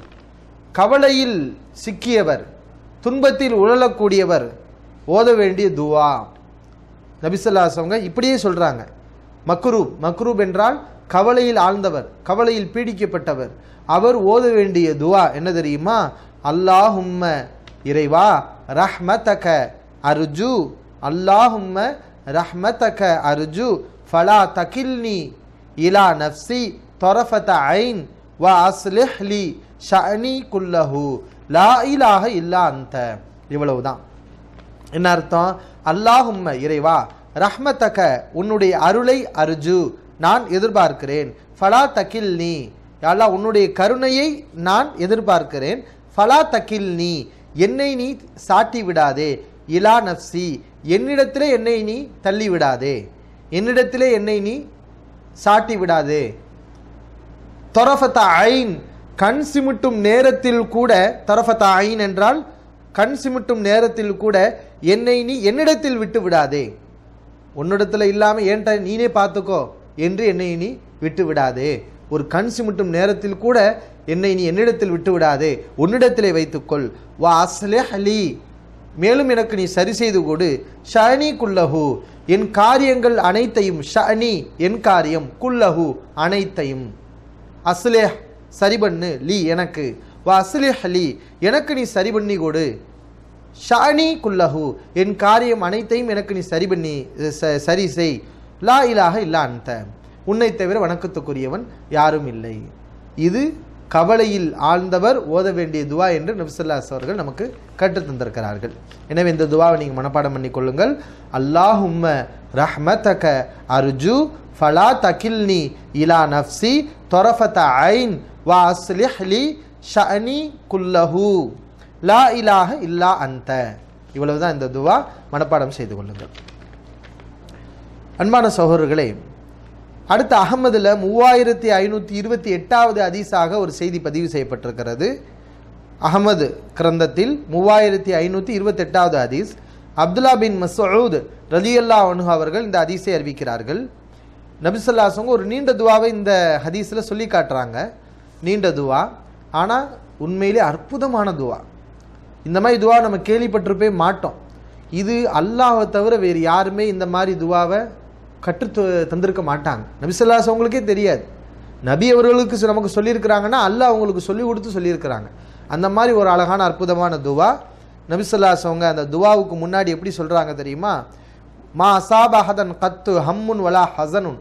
கவலையில் சிக்கியவர் துன்பத்தில் உழலக்கூடியவர் ஓத வேண்டிய துவா. நபிசல்லாஸ் இப்படியே சொல்கிறாங்க மக்ரூப் மக்ரூப் என்றால் கவலையில் ஆழ்ந்தவர் கவலையில் பீடிக்கப்பட்டவர். அவர் ஓத வேண்டிய துவா என்ன தெரியுமா? அல்லாஹும்ம இறைவா ரஹ்மதக அர்ஜு. அல்லாஹும்ம ரஹ்மதக அர்ஜு. ஃபலா தகில்னி இலா நஃப்சி தொரஃபத ஐன். வ அஸ்லிஹ் லி குல்லஹு. லா இலாஹ இல்லா அந்த இவ்வளவுதான். என்ன அர்த்தம்? அல்லாஹும்ம இறைவா ரஹ்மத்தக உன்னுடைய அருளை அர்ஜு. நான் எதிர்பார்க்கிறேன். ஃபலா தக்கில் நீ அல்லா உன்னுடைய கருணையை நான் எதிர்பார்க்கிறேன். ஃபலா தக்கில் நீ என்னை நீ சாட்டி விடாதே. இலா நப்சி என்னிடத்திலே என்னை நீ தள்ளி விடாதே. என்னிடத்திலே என்னை நீ சாட்டி விடாதே. தொரஃபத்த ஐன் கண் சிமிட்டும் நேரத்தில் கூட தரஃபத்த ஐன் என்றால் கண் சிமிட்டும் நேரத்தில் கூட என்னை நீ என்னிடத்தில் விட்டு விடாதே. உன்னிடத்தில் இல்லாமல் ஏன்ட்ட நீனே பார்த்துக்கோ என்று என்னை நீ விட்டு விடாதே. ஒரு கண் சிமிட்டும் நேரத்தில் கூட என்னை நீ என்னிடத்தில் விட்டு விடாதே. உன்னிடத்திலே வைத்துக்கொள். வா அஸ்லே அலி மேலும் எனக்கு நீ சரி செய்து கொடு. ஷனி குல்லஹு. என் காரியங்கள் அனைத்தையும் ஷனி என் காரியம் குல்லஹு அனைத்தையும். அஸ்லே சரி பண்ணு லீ எனக்கு. வா அஸ்லே லீ எனக்கு நீ சரி பண்ணி கொடு. ஷானி குல்லஹு என் காரியம் அனைத்தையும் எனக்கு நீ சரி பண்ணி ச- சரி செய். லா இலாக இல்லா அந்த உன்னை தவிர வணக்கத்துக்குரியவன் யாரும் இல்லை. இது கவலையில் ஆழ்ந்தவர் ஓத வேண்டிய துவா என்று நபிசல்லாஸ் அவர்கள் நமக்கு கற்றுத்தந்திருக்கிறார்கள் எனவே இந்த துவாவை நீங்கள் மனப்பாடம் பண்ணி கொள்ளுங்கள். அல்லாஹும்ம ரஹ்மதக அர்ஜு ஃபலா தகில்னி இலா நஃப்சி தொரஃபத ஐன் வா அஸ்லிஹ்லி ஷனி குல்லஹு லா இலாஹ இல்லா அந்த. இவ்வளவுதான் இந்த துவா மனப்பாடம் செய்து கொள்ளுங்கள். அன்பான சகோதரர்களே அடுத்து அகமதில் மூவாயிரத்தி ஐநூற்றி இருபத்தி எட்டாவது அதிசாக ஒரு செய்தி பதிவு செய்யப்பட்டிருக்கிறது. அகமது கிரந்தத்தில் மூவாயிரத்தி ஐநூற்றி இருபத்தெட்டாவது அதீஸ் அப்துல்லா பின் மசூத் ரலியல்லா அனு அவர்கள் இந்த ஹதீஸை அறிவிக்கிறார்கள். நபிசல்லாசவங்க ஒரு நீண்ட துவாவை இந்த ஹதீஸில் சொல்லி காட்டுறாங்க நீண்ட துவா. ஆனால் உண்மையிலே அற்புதமான துவா. இந்த மாதிரி துவா நம்ம கேள்விப்பட்டிருப்பே மாட்டோம். இது அல்லாவை தவிர வேறு யாருமே இந்த மாதிரி துவாவை கற்று த- தந்திருக்க மாட்டாங்க. நபிசல்லாஸ் அவங்களுக்கே தெரியாது. நபி அவர்களுக்கு நமக்கு சொல்லியிருக்கிறாங்கன்னா அல்லாஹ் அவங்களுக்கு சொல்லி கொடுத்து சொல்லியிருக்கிறாங்க. அந்த மாதிரி ஒரு அழகான அற்புதமான துவா. நபிசல்லாஸ் அவங்க அந்த துவாவுக்கு முன்னாடி எப்படி சொல்கிறாங்க தெரியுமா? மா அசாபஹதன் கத்து ஹம்முன் வலா ஹசனுன்.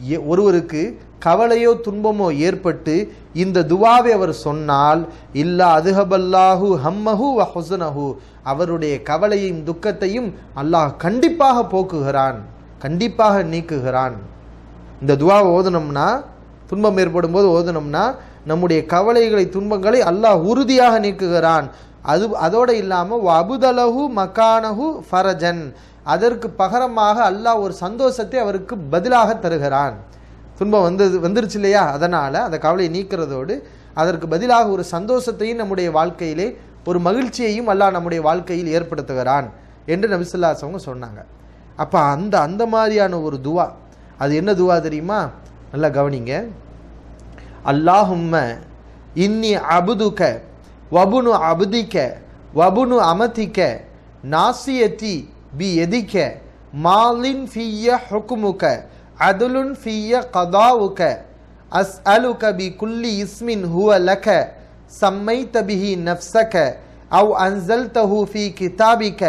எ- ஒருவருக்கு கவலையோ துன்பமோ ஏற்பட்டு இந்த துவாவை அவர் சொன்னால் இல்லா அதுஹபல்லாஹு ஹம்மஹு வ ஹுசனஹு அவருடைய கவலையும் துக்கத்தையும் அல்லாஹ் கண்டிப்பாக போக்குகிறான். கண்டிப்பாக நீக்குகிறான். இந்த துவாவை ஓதுனோம்னா துன்பம் ஏற்படும் போது ஓதுனோம்னா நம்முடைய கவலைகளை துன்பங்களை அல்லாஹ் உறுதியாக நீக்குகிறான். அது அதோடு இல்லாமல் அபுதலகு மக்கானகு ஃபரஜன். அதற்கு பகரமாக அல்லாஹ் ஒரு சந்தோஷத்தை அவருக்கு பதிலாக தருகிறான். துன்பம் வந்தது வந்துருச்சு இல்லையா? அதனால் அந்த கவலையை நீக்கிறதோடு அதற்கு பதிலாக ஒரு சந்தோஷத்தையும் நம்முடைய வாழ்க்கையிலே ஒரு மகிழ்ச்சியையும் அல்லாஹ் நம்முடைய வாழ்க்கையில் ஏற்படுத்துகிறான் என்று நபிசுல்லாசவங்க சொன்னாங்க. அப்போ அந்த அந்த மாதிரியான ஒரு துவா. அது என்ன துவா தெரியுமா? நல்லா கவனிங்க. அல்லாஹும்ம இன்னி அபுதுக வபுனு அபுதிக்க வபுனு அமதிக்க நாசியத்தி பி எதிக்க மாலின் ஃபிய ஹொக்குமுக அதுலுன் ஃபிய கதாவுக்க அஸ் அலுக பி குல்லி இஸ்மின் ஹுவ லக சம்மை தபிஹி நஃப்சக அவ் அன்சல் தஹூ ஃபி கிதாபிக்க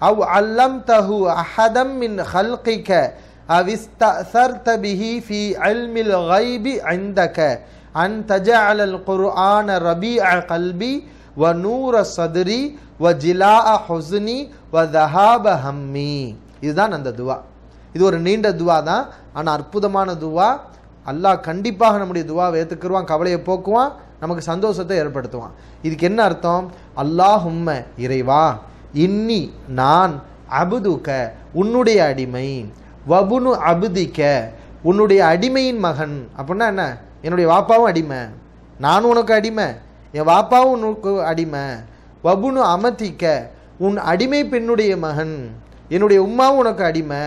أو علمته أحدا من خلقك أو استأثرت به في علم الغيب عندك أن تجعل القرآن ربيع قلبي ونور صدري وجلاء حزني وذهاب همي இதுதான் அந்த துவா இது ஒரு நீண்ட துவா தான் ஆனால் அற்புதமான துவா அல்லாஹ் கண்டிப்பாக நம்முடைய துவாவை ஏற்றுக்குருவான் கவலையை போக்குவான் நமக்கு சந்தோஷத்தை ஏற்படுத்துவான் இதுக்கு என்ன அர்த்தம் அல்லாஹும்ம இறைவா இன்னி நான் அபுதுக்க உன்னுடைய அடிமை. வபுனு அபுதிக்க உன்னுடைய அடிமையின் மகன். அப்படின்னா என்ன? என்னுடைய வாப்பாவும் அடிமை. நானும் உனக்கு அடிமை. என் வாப்பாவும் உனக்கு அடிமை. வபுனு அமதிக்க உன் அடிமை பெண்ணுடைய மகன். என்னுடைய உம்மாவும் உனக்கு அடிமை.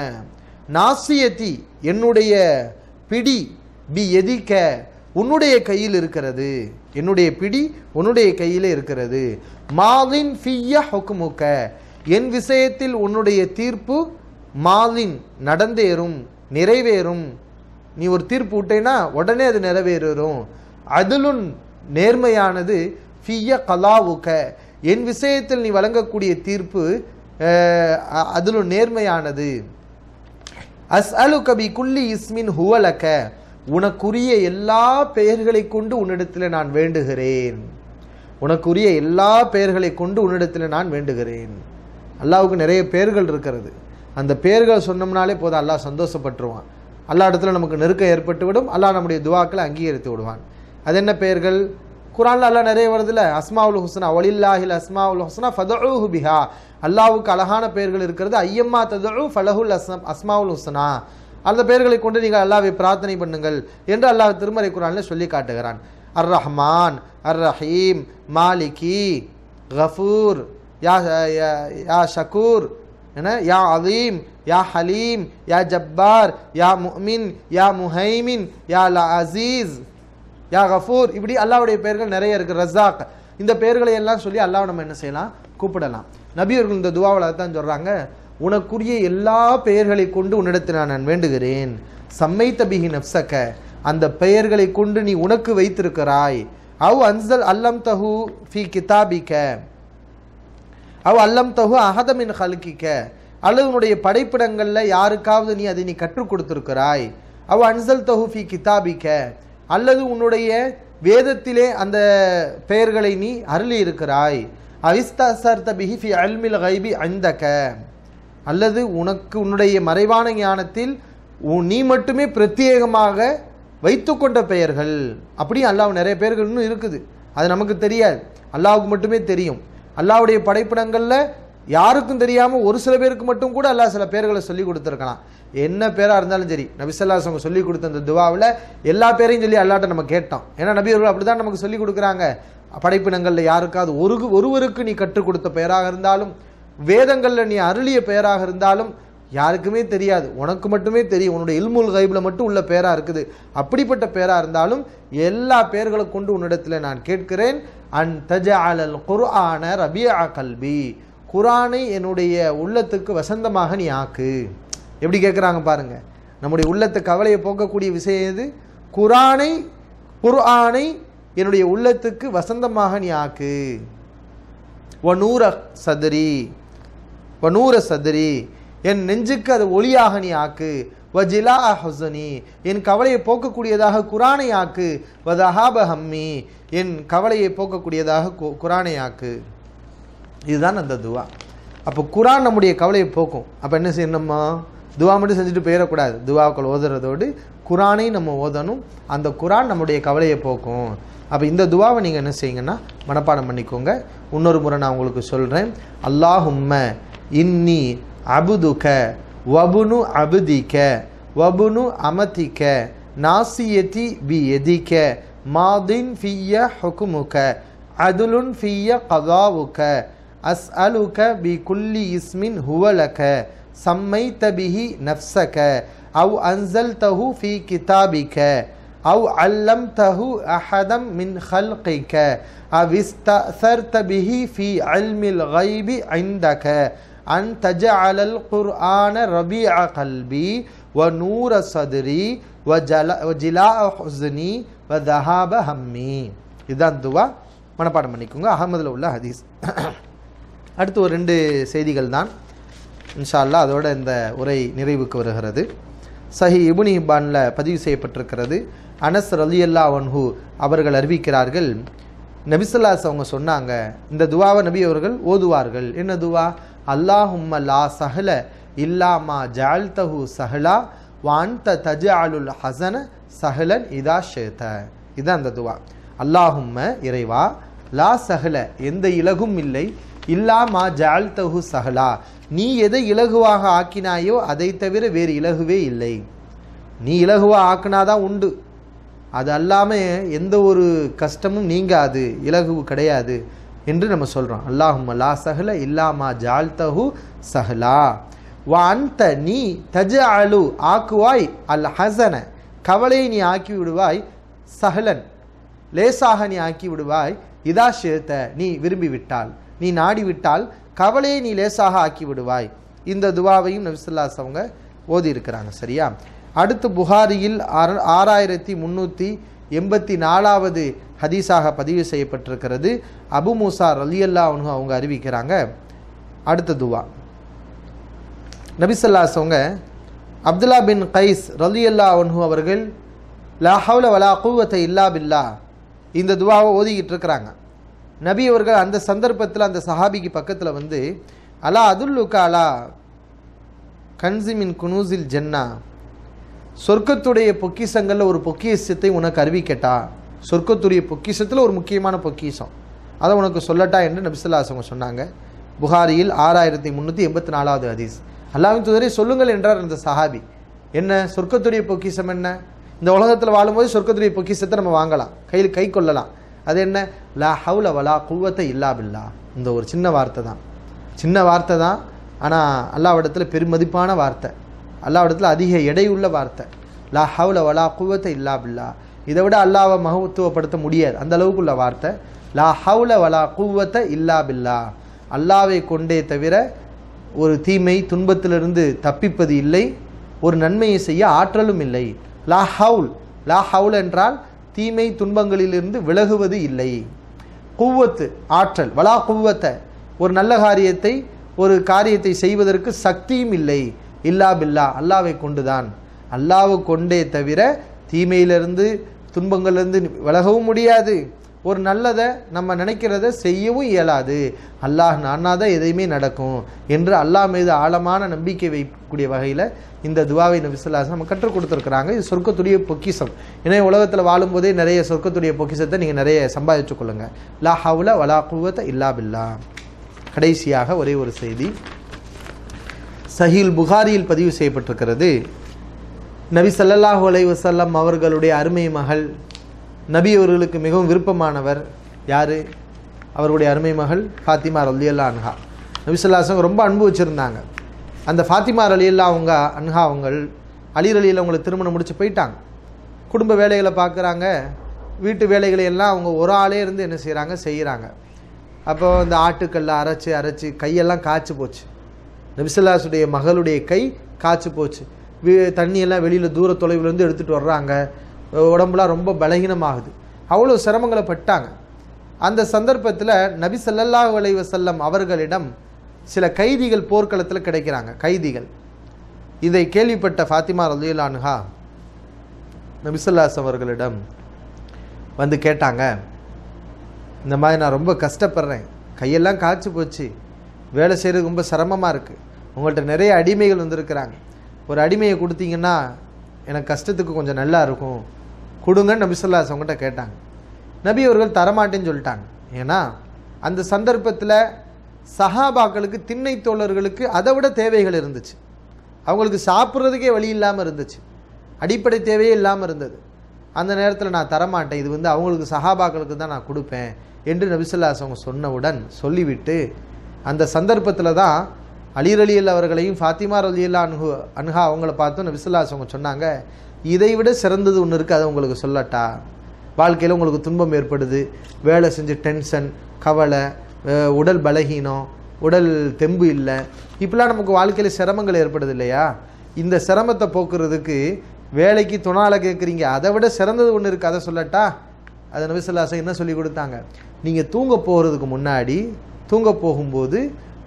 நாசியத்தி என்னுடைய பிடி பி எதிக்க உன்னுடைய கையில் இருக்கிறது. என்னுடைய பிடி உன்னுடைய கையில் இருக்கிறது. மாலின் ஃபிய்ய ஹொக்குமுக்க என் விஷயத்தில் உன்னுடைய தீர்ப்பு மாலின் நடந்தேறும் நிறைவேறும். நீ ஒரு தீர்ப்பு விட்டேன்னா உடனே அது நிறைவேறும் அதிலும் நேர்மையானது ஃபிய்ய கலாவுக்க என் விஷயத்தில் நீ வழங்கக்கூடிய தீர்ப்பு அ- அதிலும் நேர்மையானது. அஸ் அலு கபி குல்லி இஸ்மின் ஹுவலக்க உனக்குரிய எல்லா பெயர்களை கொண்டு உன்னிடத்தில் நான் வேண்டுகிறேன். உனக்குரிய எல்லா பெயர்களை கொண்டு உன்னிடத்தில் நான் வேண்டுகிறேன். அல்லாவுக்கு நிறைய பெயர்கள் இருக்கிறது. அந்த பெயர்கள் சொன்னோம்னாலே போதும் அல்லாஹ் சந்தோஷப்பட்டுருவான். அல்லா இடத்துல நமக்கு நெருக்கம் ஏற்பட்டு விடும் அல்லாஹ் நம்முடைய துவாக்களை அங்கீகரித்து விடுவான். அது என்ன பெயர்கள்? குரான்ல அல்லா நிறைய வருதுல அஸ்மாவுல் ஹுஸ்னா ஒலில்லாஹில் அஸ்மாவுல் ஹுஸ்னா ஃபதூஹு பிஹா. அல்லாவுக்கு அழகான பெயர்கள் இருக்கிறது. ஐயம்மா ததழு ஃபலஹுல் அஸ்ம் அஸ்மாவுல் ஹுஸ்னா. அந்த பெயர்களை கொண்டு நீங்கள் அல்லாவை பிரார்த்தனை பண்ணுங்கள் என்று அல்லாஹ் திருமறை குரானில் சொல்லி காட்டுகிறான். அர் ரஹ்மான் அர் ரஹீம் மாலிகி கஃபூர் யா யா- ஷக்கூர் என்ன? யா அலீம் யா ஹலீம் யா ஜப்பார் யா முஹ்மின் யா முஹைமின் யா லா அசீஸ் யா கஃபூர். இப்படி அல்லாவுடைய பெயர்கள் நிறைய இருக்கு. ரஸாக். இந்த பெயர்களை எல்லாம் சொல்லி அல்லாஹ் நம்ம என்ன செய்யலாம்? கூப்பிடலாம். நபியர்கள் இந்த துவாவில் தான் சொல்கிறாங்க உனக்குரிய எல்லா பெயர்களை கொண்டு உன்னிடத்தில் நான் வேண்டுகிறேன். சம்மை தபிகி நப்சக்க அந்த பெயர்களை கொண்டு நீ உனக்கு வைத்திருக்கிறாய். அவ் அன்சல் அல்லம் தஹு ஃபி கிதாபிக்க அவ் அல்லம் தஹு அஹதமின் ஹல்கிக்க அல்லது உன்னுடைய படைப்பிடங்களில் யாருக்காவது நீ அதை நீ கற்றுக் கொடுத்துருக்கிறாய். அவ் அன்சல் தஹு ஃபி கிதாபிக்க அல்லது உன்னுடைய வேதத்திலே அந்த பெயர்களை நீ அருளி இருக்கிறாய் அவிஸ்தா சார் தபிஹி ஃபி அல்மில் கைபி அந்தக்க அல்லது உனக்கு உன்னுடைய மறைவான ஞானத்தில் உ- நீ மட்டுமே பிரத்யேகமாக வைத்துக்கொண்ட பெயர்கள். அப்படியும் அல்லாஹ் நிறைய பெயர்கள் இன்னும் இருக்குது. அது நமக்கு தெரியாது. அல்லாவுக்கு மட்டுமே தெரியும். அல்லாஹ்வுடைய படைப்பிடங்களில் யாருக்கும் தெரியாமல் ஒரு சில பேருக்கு மட்டும் கூட அல்லாஹ் சில பேர்களை சொல்லி கொடுத்துருக்கலாம். என்ன பேராக இருந்தாலும் சரி நபிசல்லாஸ் அவங்க சொல்லி கொடுத்த அந்த துவாவில் எல்லா பேரையும் சொல்லி அல்லாட்ட நம்ம கேட்டோம். ஏன்னா நபி அவர்கள் அப்படிதான் நமக்கு சொல்லி கொடுக்குறாங்க. படைப்பினங்களில் யாருக்காவது ஒரு ஒருவருக்கு நீ கற்றுக் கொடுத்த பெயராக இருந்தாலும் வேதங்களில் நீ அருளிய பெயராக இருந்தாலும் யாருக்குமே தெரியாது. உனக்கு மட்டுமே தெரியும். உன்னுடைய இல்முல் கைபில் மட்டும் உள்ள பேராக இருக்குது. அப்படிப்பட்ட பேராக இருந்தாலும் எல்லா பெயர்களை கொண்டு உன்னிடத்தில் நான் கேட்கிறேன். அன் தஜ அலல் குர்ஆன ரபியா கல்வி குரானை என்னுடைய உள்ளத்துக்கு வசந்தமாக நீ ஆக்கு. எப்படி கேட்குறாங்க பாருங்க. நம்முடைய உள்ளத்து கவலையை போக்கக்கூடிய விஷயம் எது? குரானை குர்ஆனை என்னுடைய உள்ளத்துக்கு வசந்தமாக நீ ஆக்கு. வநூர சதுரி. நூற சதுரி. என் நெஞ்சுக்கு அது ஒளியாக நீ ஆக்கு. ஜிலா ஹுசனி என் கவலையை போக்கக்கூடியதாக குரானை ஆக்கு. வதஹாப ஹம்மி. என் கவலையை போக்கக்கூடியதாக கு- குரானை ஆக்கு. இதுதான் அந்த துவா. அப்போ குரான் நம்முடைய கவலையை போக்கும். அப்போ என்ன செய்யணுமா துவா மட்டும் செஞ்சுட்டு போயிடக்கூடாது. துவாக்கள் ஓதுறதோடு குரானை நம்ம ஓதணும். அந்த குரான் நம்முடைய கவலையை போக்கும். அப்போ இந்த துவாவை நீங்கள் என்ன செய்யுங்கன்னா மனப்பாடம் பண்ணிக்கோங்க. இன்னொரு முறை நான் உங்களுக்கு சொல்கிறேன் அல்லாஹும்ம إني عبدك وابن عبدك وابن عمتك ناصيتي بيدك ماض في حكمك عدل في قضاؤك أسألك بكل اسم هو لك سميت به نفسك أو أنزلته في كتابك أو علمته أحدا من خلقك أو استأثرت به في علم الغيب عندك அன் தஜ அலல் குர்ஆன ரபி அ கல்பி வ நூர சதுரி வ ஜல ஜிலா ஹுஸ்னி வ தஹாப ஹம்மி. இதுதான் துவா. மனப்பாடம் பண்ணிக்கோங்க. அகமதில் உள்ள ஹதீஸ். அடுத்து ஒரு ரெண்டு செய்திகள் தான். இன்ஷால்லா அதோட இந்த உரை நிறைவுக்கு வருகிறது. சஹி இபுனி ஹிபானில் பதிவு செய்யப்பட்டிருக்கிறது. அனஸ் ரலி வன்ஹு அவர்கள் அறிவிக்கிறார்கள். நபிசல்லாஸ் அவங்க சொன்னாங்க இந்த துவாவை நபி அவர்கள் ஓதுவார்கள். என்ன துவா? அல்லாஹும்ம லா சஹல இல்லாமா ஜால்தஹு சஹலா வாந்த தஜ அலுல் ஹசன சஹலன் இதா ஷேத. இதுதான் அந்த துவா. அல்லாஹும்ம இறைவா லா சஹல எந்த இலகும் இல்லை. இல்லா மா ஜால்தஹு சஹலா. நீ எதை இலகுவாக ஆக்கினாயோ அதை தவிர வேறு இலகுவே இல்லை. நீ இலகுவாக ஆக்கினாதான் உண்டு. அது அல்லாமல் எந்த ஒரு கஷ்டமும் நீங்காது. இலகு கிடையாது. என்று நம்ம சொல்கிறோம் அல்லாஹும் லா சஹல இல்லாமா ஜால்தஹு சஹலா. வா அந்த நீ தஜ அலு ஆக்குவாய் அல் ஹசன கவலையை நீ ஆக்கி விடுவாய் சஹலன். லேசாக நீ ஆக்கி விடுவாய் இதா ஷேத்த நீ விரும்பி விட்டால் நீ நாடி விட்டால் கவலையை நீ லேசாக ஆக்கி விடுவாய் இந்த துவாவையும் நபிசுல்லாஸ் அவங்க ஓதி இருக்கிறாங்க சரியா? அடுத்து புகாரியில் ஆற- ஆறாயிரத்தி முன்னூற்றி எண்பத்தி நாலாவது ஹதீஸாக பதிவு செய்யப்பட்டிருக்கிறது. அபு மூசா ரலியல்லா அவனு அவங்க அறிவிக்கிறாங்க. அடுத்த துவா. நபிசல்லாஸ் அவங்க அப்துல்லா பின் கைஸ் ரலியல்லா அன்ஹு அவர்கள் லா ஹவுல வலா குவத்தை இல்லா பில்லா இந்த துவாவை ஓதிக்கிட்டு இருக்கிறாங்க. நபி அவர்கள் அந்த சந்தர்ப்பத்தில் அந்த சஹாபிக்கு பக்கத்தில் வந்து அலா அதுல்லுக்கா அலா கன்சிமின் குனூசில் ஜென்னா? சொர்க்கத்துடைய பொக்கிஷங்களில் ஒரு பொக்கிஷத்தை உனக்கு அறிவிக்கட்டா? சொர்க்கத்துடைய பொக்கிஷத்தில் ஒரு முக்கியமான பொக்கிஷம். அதை உனக்கு சொல்லட்டா என்று நபிசுல்லாசவங்க சொன்னாங்க. புகாரியில் ஆறாயிரத்தி முந்நூற்றி எண்பத்தி நாலாவது ஹதீஸ். அல்லாவின் தூதரை சொல்லுங்கள் என்றார் அந்த சஹாபி. என்ன சொர்க்கத்துடைய பொக்கிஷம் என்ன? இந்த உலகத்தில் வாழும்போது சொர்க்கத்துடைய பொக்கிஷத்தை நம்ம வாங்கலாம். கையில் கை கொள்ளலாம். அது என்ன? லா ஹவுல வலா குவத்தை இல்லா பில்லா இந்த ஒரு சின்ன வார்த்தை தான். சின்ன வார்த்தை தான். ஆனால் அல்லாவிடத்தில் பெருமதிப்பான வார்த்தை. அல்லாவிடத்தில் அதிக எடையுள்ள வார்த்தை. லா ஹவுல வலா குவத்தை இல்லா பில்லா இதை விட அல்லாவை மகத்துவப்படுத்த முடியாது. அந்த அளவுக்குள்ள வார்த்தை. லா ஹவுல வலா குவத்தை இல்லா பில்லா. அல்லாவை கொண்டே தவிர ஒரு தீமை துன்பத்திலிருந்து தப்பிப்பது இல்லை. ஒரு நன்மையை செய்ய ஆற்றலும் இல்லை. லா ஹவுல். லா ஹவுல் என்றால் தீமை துன்பங்களிலிருந்து விலகுவது இல்லை. குவத்து ஆற்றல். வலா குவத்தை ஒரு நல்ல காரியத்தை ஒரு காரியத்தை செய்வதற்கு சக்தியும் இல்லை. இல்லா பில்லா. அல்லாவை கொண்டுதான். அல்லாவை கொண்டே தவிர தீமையிலிருந்து துன்பங்கள்லேருந்து விலகவும் முடியாது. ஒரு நல்லதை நம்ம நினைக்கிறத செய்யவும் இயலாது. அல்லாஹ் நானாதான் எதையுமே நடக்கும் என்று அல்லாஹ் மீது ஆழமான நம்பிக்கை வைக்கக்கூடிய வகையில் இந்த துவாவை நபிசுல்லாஸ் நம்ம கற்றுக் கொடுத்துருக்குறாங்க. இது சொர்க்கத்துடைய பொக்கிஷம். ஏன்னா உலகத்தில் வாழும்போதே நிறைய சொர்க்கத்துடைய பொக்கிஷத்தை நீங்கள் நிறைய சம்பாதிச்சு கொள்ளுங்கள் லா ஹவுல வலா குவத்தை இல்லா பில்லா. கடைசியாக ஒரே ஒரு செய்தி. சஹீல் புகாரியில் பதிவு செய்யப்பட்டிருக்கிறது. நபி சல்லல்லாஹு அலைஹி அவர்களுடைய அருமை மகள் நபி அவர்களுக்கு மிகவும் விருப்பமானவர் யார்? அவருடைய அருமை மகள் ஃபாத்திமா ரலியல்லா அன்ஹா. நபி சொல்லாசங்க ரொம்ப அன்பு வச்சுருந்தாங்க. அந்த ஃபாத்திமா ரலியல்லா அவங்க அன்ஹா அவங்கள் அலி ரலியில் அவங்களை திருமணம் முடித்து போயிட்டாங்க. குடும்ப வேலைகளை பார்க்குறாங்க வீட்டு வேலைகளை எல்லாம் அவங்க ஒரு ஆளே இருந்து என்ன செய்கிறாங்க செய்கிறாங்க அப்போ இந்த ஆட்டுக்கல்ல அரைச்சி அரைச்சி கையெல்லாம் காய்ச்சி போச்சு. நபிசல்லாசுடைய மகளுடைய கை காய்ச்சி போச்சு. தண்ணியெல்லாம் வெளியில் தூர தொலைவிலேருந்து எடுத்துகிட்டு வர்றாங்க. உடம்புலாம் ரொம்ப பலகீனமாகுது. அவ்வளோ சிரமங்களை பட்டாங்க. அந்த சந்தர்ப்பத்தில் நபி ஸல்லல்லாஹு அலைஹி செல்லம் அவர்களிடம் சில கைதிகள் போர்க்களத்தில் கிடைக்கிறாங்க. கைதிகள். இதை கேள்விப்பட்ட ஃபாத்திமா ரலியல்லான்ஹா நபிசல்லாஸ் அவர்களிடம் வந்து கேட்டாங்க இந்த மாதிரி நான் ரொம்ப கஷ்டப்படுறேன். கையெல்லாம் காய்ச்சி போச்சு. வேலை செய்கிறது ரொம்ப சிரமமாக இருக்குது உங்கள்கிட்ட நிறைய அடிமைகள் வந்திருக்கிறாங்க. ஒரு அடிமையை கொடுத்தீங்கன்னா எனக்கு கஷ்டத்துக்கு கொஞ்சம் நல்லா இருக்கும். கொடுங்கன்னு நபிசல்லாஸ் அவங்ககிட்ட கேட்டாங்க. நபி அவர்கள் தரமாட்டேன்னு சொல்லிட்டாங்க. ஏன்னா அந்த சந்தர்ப்பத்தில் சஹாபாக்களுக்கு திண்ணை தோழர்களுக்கு அதை விட தேவைகள் இருந்துச்சு. அவங்களுக்கு சாப்பிட்றதுக்கே வழி இல்லாமல் இருந்துச்சு. அடிப்படை தேவையே இல்லாமல் இருந்தது. அந்த நேரத்தில் நான் தரமாட்டேன். இது வந்து அவங்களுக்கு சஹாபாக்களுக்கு தான் நான் கொடுப்பேன் என்று நபிசுல்லாஸ் அவங்க சொன்னவுடன் சொல்லிவிட்டு அந்த சந்தர்ப்பத்தில் தான் அலீர் அலியல் அவர்களையும் ஃபாத்திமா அலியல்லா அன்ஹு அன்ஹா அவங்கள பார்த்தும் நபிசுல்லாஸ் அவங்க சொன்னாங்க இதை விட சிறந்தது ஒன்று இருக்குது அதை உங்களுக்கு சொல்லட்டா? வாழ்க்கையில் உங்களுக்கு துன்பம் ஏற்படுது வேலை செஞ்சு டென்ஷன் கவலை உடல் பலகீனம் உடல் தெம்பு இல்லை. இப்படிலாம் நமக்கு வாழ்க்கையில் சிரமங்கள் ஏற்படுது இல்லையா? இந்த சிரமத்தை போக்குறதுக்கு வேலைக்கு துணால கேட்குறீங்க அதை விட சிறந்தது ஒன்று இருக்குது அதை சொல்லட்டா? அதை நபிசல்லாசன் என்ன சொல்லி கொடுத்தாங்க நீங்கள் தூங்க போகிறதுக்கு முன்னாடி தூங்க போகும்போது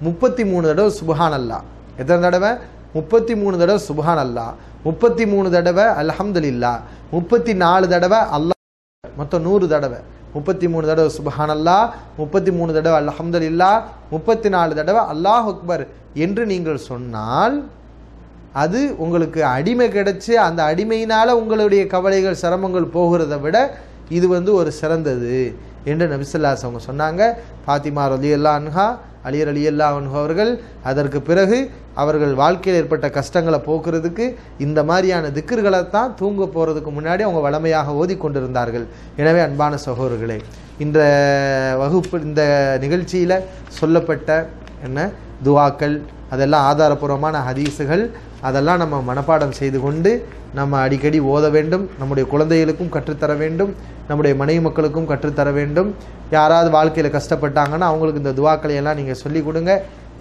முப்பத்தி மூணு தடவை சுபஹான் அல்லா எத்தனை தடவை? முப்பத்தி மூணு தடவை சுபஹான் அல்லா முப்பத்தி மூணு தடவை அல்ஹம்துலில்லா. முப்பத்தி நாலு தடவை அல்லாஹ் மொத்தம் நூறு தடவை. முப்பத்தி மூணு தடவை சுபஹானல்லா. முப்பத்தி மூணு தடவை அல்ஹம்துலில்லா. முப்பத்தி நாலு தடவை அல்லாஹ் அக்பர் என்று நீங்கள் சொன்னால் அது உங்களுக்கு அடிமை கிடைச்சி அந்த அடிமையினால் உங்களுடைய கவலைகள் சிரமங்கள் போகிறத விட இது வந்து ஒரு சிறந்தது என்று நபிசல்லாஸ் அவங்க சொன்னாங்க. ஃபாத்திமா ரலி அல்லா அன்ஹா அலியர் அலி அல்லா அவர்கள் அதற்கு பிறகு அவர்கள் வாழ்க்கையில் ஏற்பட்ட கஷ்டங்களை போக்குறதுக்கு இந்த மாதிரியான திக்கர்களை தான் தூங்க போகிறதுக்கு முன்னாடி அவங்க வளமையாக ஓதி கொண்டிருந்தார்கள் எனவே அன்பான சகோதரர்களே இந்த வகுப்பு இந்த நிகழ்ச்சியில் சொல்லப்பட்ட என்ன துவாக்கள் அதெல்லாம் ஆதாரபூர்வமான ஹதீஸுகள் அதெல்லாம் நம்ம மனப்பாடம் செய்து கொண்டு நம்ம அடிக்கடி ஓத வேண்டும். நம்முடைய குழந்தைகளுக்கும் கற்றுத்தர வேண்டும். நம்முடைய மனைவி மக்களுக்கும் கற்றுத்தர வேண்டும். யாராவது வாழ்க்கையில் கஷ்டப்பட்டாங்கன்னா அவங்களுக்கு இந்த துவாக்களை எல்லாம் நீங்கள் சொல்லிக் கொடுங்க.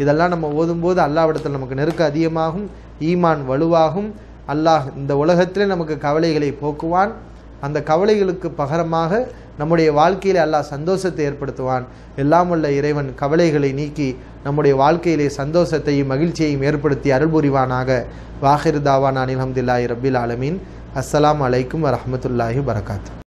இதெல்லாம் நம்ம ஓதும்போது அல்லாவிடத்தில் நமக்கு நெருக்க அதிகமாகும். ஈமான் வலுவாகும். அல்லாஹ் இந்த உலகத்திலே நமக்கு கவலைகளை போக்குவான். அந்த கவலைகளுக்கு பகரமாக நம்முடைய வாழ்க்கையிலே அல்லாஹ் சந்தோஷத்தை ஏற்படுத்துவான். எல்லாம் உள்ள இறைவன் கவலைகளை நீக்கி நம்முடைய வாழ்க்கையிலே சந்தோஷத்தையும் மகிழ்ச்சியையும் ஏற்படுத்தி அருள் புரிவானாக. வாஹிர் தாவான் அனில் அஹமதுல்லாஹி ரபில் ஆலமீன். அஸ்லாம் அலைக்கும் வரமத்துல்லாஹி வரகாத்து